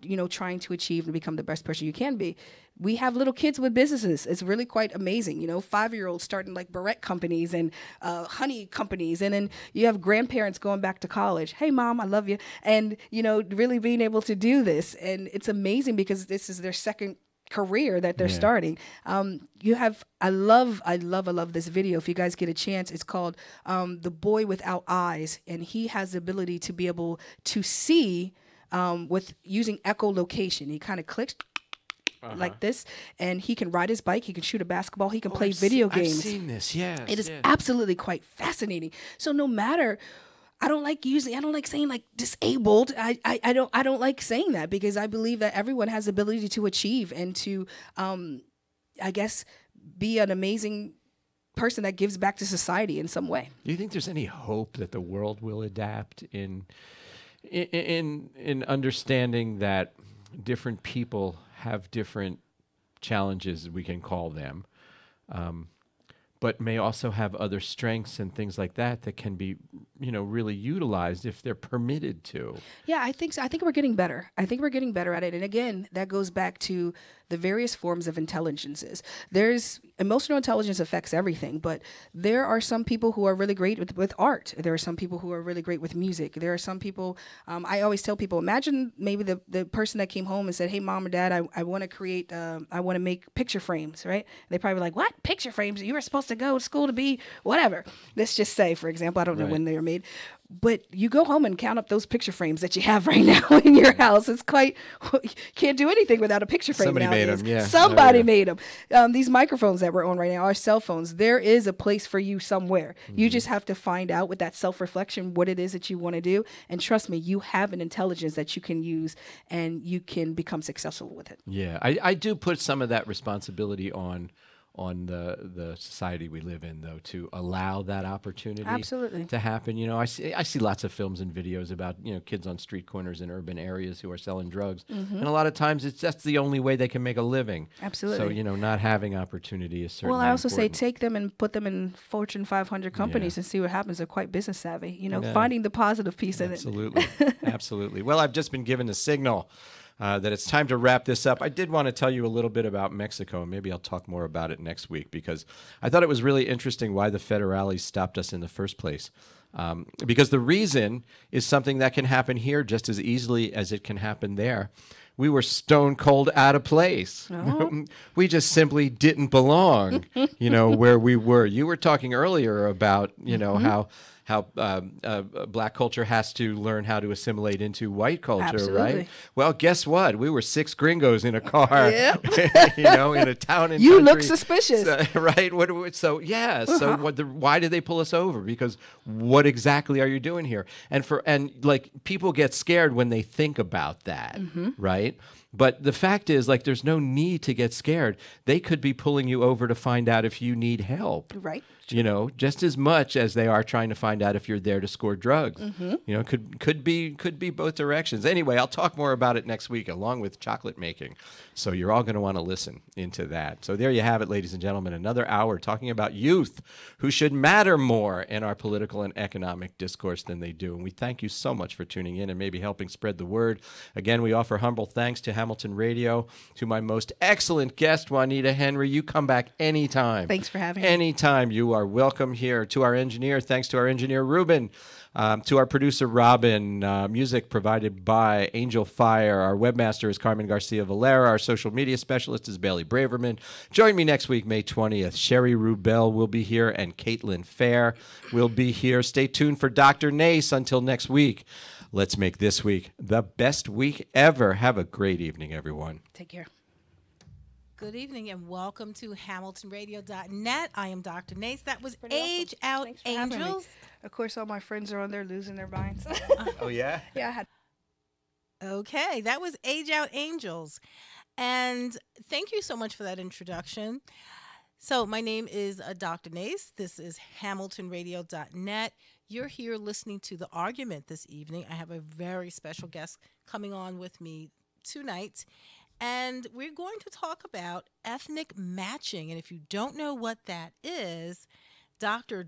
[SPEAKER 1] You know trying to achieve and become the best person you can be. We have little kids with businesses. It's really quite amazing you know five year olds starting like barrette companies and uh, honey companies and then you have grandparents going back to college. Hey mom i love you. And you know really being able to do this. And it's amazing because this is their second career that they're
[SPEAKER 2] Yeah.
[SPEAKER 1] starting. Um, you have i love i love i love this video. If you guys get a chance it's called um, the boy without eyes and he has the ability to be able to see um, with using echolocation he kind of clicks
[SPEAKER 2] Uh-huh.
[SPEAKER 1] like this and he can ride his bike he can shoot a basketball he can play
[SPEAKER 2] Oh, I've se-
[SPEAKER 1] video
[SPEAKER 2] I've
[SPEAKER 1] games
[SPEAKER 2] seen this. Yes.
[SPEAKER 1] it is
[SPEAKER 2] yes.
[SPEAKER 1] absolutely quite fascinating. So no matter I don't like using I don't like saying like disabled. I, I, I don't I don't like saying that because I believe that everyone has the ability to achieve and to um I guess be an amazing person that gives back to society in some way.
[SPEAKER 2] Do you think there's any hope that the world will adapt in in in, in understanding that different people have different challenges, we can call them, um, but may also have other strengths and things like that that can be, you know, really utilized if they're permitted to.
[SPEAKER 1] Yeah, I think so. I think we're getting better. I think we're getting better at it. And again, that goes back to the various forms of intelligences. There's emotional intelligence affects everything, but there are some people who are really great with, with art. There are some people who are really great with music. There are some people, um, I always tell people, imagine maybe the, the person that came home and said, Hey, mom or dad, I, I want to create, um, I want to make picture frames, right? They probably like, What? Picture frames? You were supposed to go to school to be whatever. Let's just say, for example, I don't know when they were made but you go home and count up those picture frames that you have right now in your house. It's quite you can't do anything without a picture frame.
[SPEAKER 2] Somebody made
[SPEAKER 1] nowadays.
[SPEAKER 2] 'em, yeah.
[SPEAKER 1] Somebody made them. Um, these microphones that we're on right now, our cell phones. There is a place for you somewhere.
[SPEAKER 2] Mm-hmm.
[SPEAKER 1] You just have to find out with that self reflection what it is that you want to do. And trust me, you have an intelligence that you can use, and you can become successful with it.
[SPEAKER 2] Yeah, I, I do put some of that responsibility on on the the society we live in though to allow that opportunity
[SPEAKER 1] Absolutely.
[SPEAKER 2] to happen. You know, I see I see lots of films and videos about, you know, kids on street corners in urban areas who are selling drugs. And a lot of times it's that's the only way they can make a living. absolutely So,
[SPEAKER 1] Mm-hmm.
[SPEAKER 2] You know, not having opportunity is certainly
[SPEAKER 1] Well, I also say take them and put them in Fortune 500 companies and see what happens. They're quite business savvy. You know,
[SPEAKER 2] Yeah.
[SPEAKER 1] finding the positive piece in it.
[SPEAKER 2] Absolutely. Absolutely. Well, I've just been given a signal uh, that it's time to wrap this up. I did want to tell you a little bit about Mexico, and maybe I'll talk more about it next week because I thought it was really interesting why the federales stopped us in the first place. Um, because the reason is something that can happen here just as easily as it can happen there. We were stone cold out of place. we just simply didn't belong, you know, where we were. You were talking earlier about, you know, how how um, uh, black culture has to learn how to assimilate into white culture,
[SPEAKER 1] Absolutely.
[SPEAKER 2] right? Well, guess what? We were six gringos in a car,
[SPEAKER 1] Yep.
[SPEAKER 2] you know, in a town in
[SPEAKER 1] You look suspicious.
[SPEAKER 2] So- right? What? So yeah. So what? The, why did they pull us over? Because what exactly are you doing here? And for and like people get scared when they think about that, right? But the fact is, like, there's no need to get scared. They could be pulling you over to find out if you need help
[SPEAKER 1] Right.
[SPEAKER 2] You know, just as much as they are trying to find out if you're there to score drugs.
[SPEAKER 1] Mm-hmm.
[SPEAKER 2] You know, could could be could be both directions. Anyway, I'll talk more about it next week, along with chocolate making. So you're all going to want to listen into that. So there you have it, ladies and gentlemen, another hour talking about youth who should matter more in our political and economic discourse than they do. And we thank you so much for tuning in and maybe helping spread the word. Again, we offer humble thanks to Hamilton Radio, to my most excellent guest, Juanita Henry. You come back anytime.
[SPEAKER 1] Thanks for having me.
[SPEAKER 2] Anytime you are welcome here. To our engineer, thanks to our engineer Ruben. Um, to our producer Robin, uh, music provided by Angel Fire. Our webmaster is Carmen Garcia Valera. Our social media specialist is Bailey Braverman. Join me next week, May 20th. Sherry Rubel will be here and Caitlin Fair will be here. Stay tuned for Dr. Nace until next week. Let's make this week the best week ever. Have a great evening, everyone.
[SPEAKER 1] Take care.
[SPEAKER 4] Good evening and welcome to HamiltonRadio.net. I am Dr. Nace. That was
[SPEAKER 1] Pretty awesome.
[SPEAKER 4] Age Out
[SPEAKER 1] Thanks for having me.
[SPEAKER 4] Angels.
[SPEAKER 1] Of course, all my friends are on there losing their minds.
[SPEAKER 2] Oh, yeah?
[SPEAKER 1] yeah, I had
[SPEAKER 4] Okay, that was Age Out Angels. And thank you so much for that introduction. So, my name is uh, Dr. Nace. This is HamiltonRadio.net. You're here listening to the argument this evening. I have a very special guest coming on with me tonight, and we're going to talk about ethnic matching. And if you don't know what that is, Dr.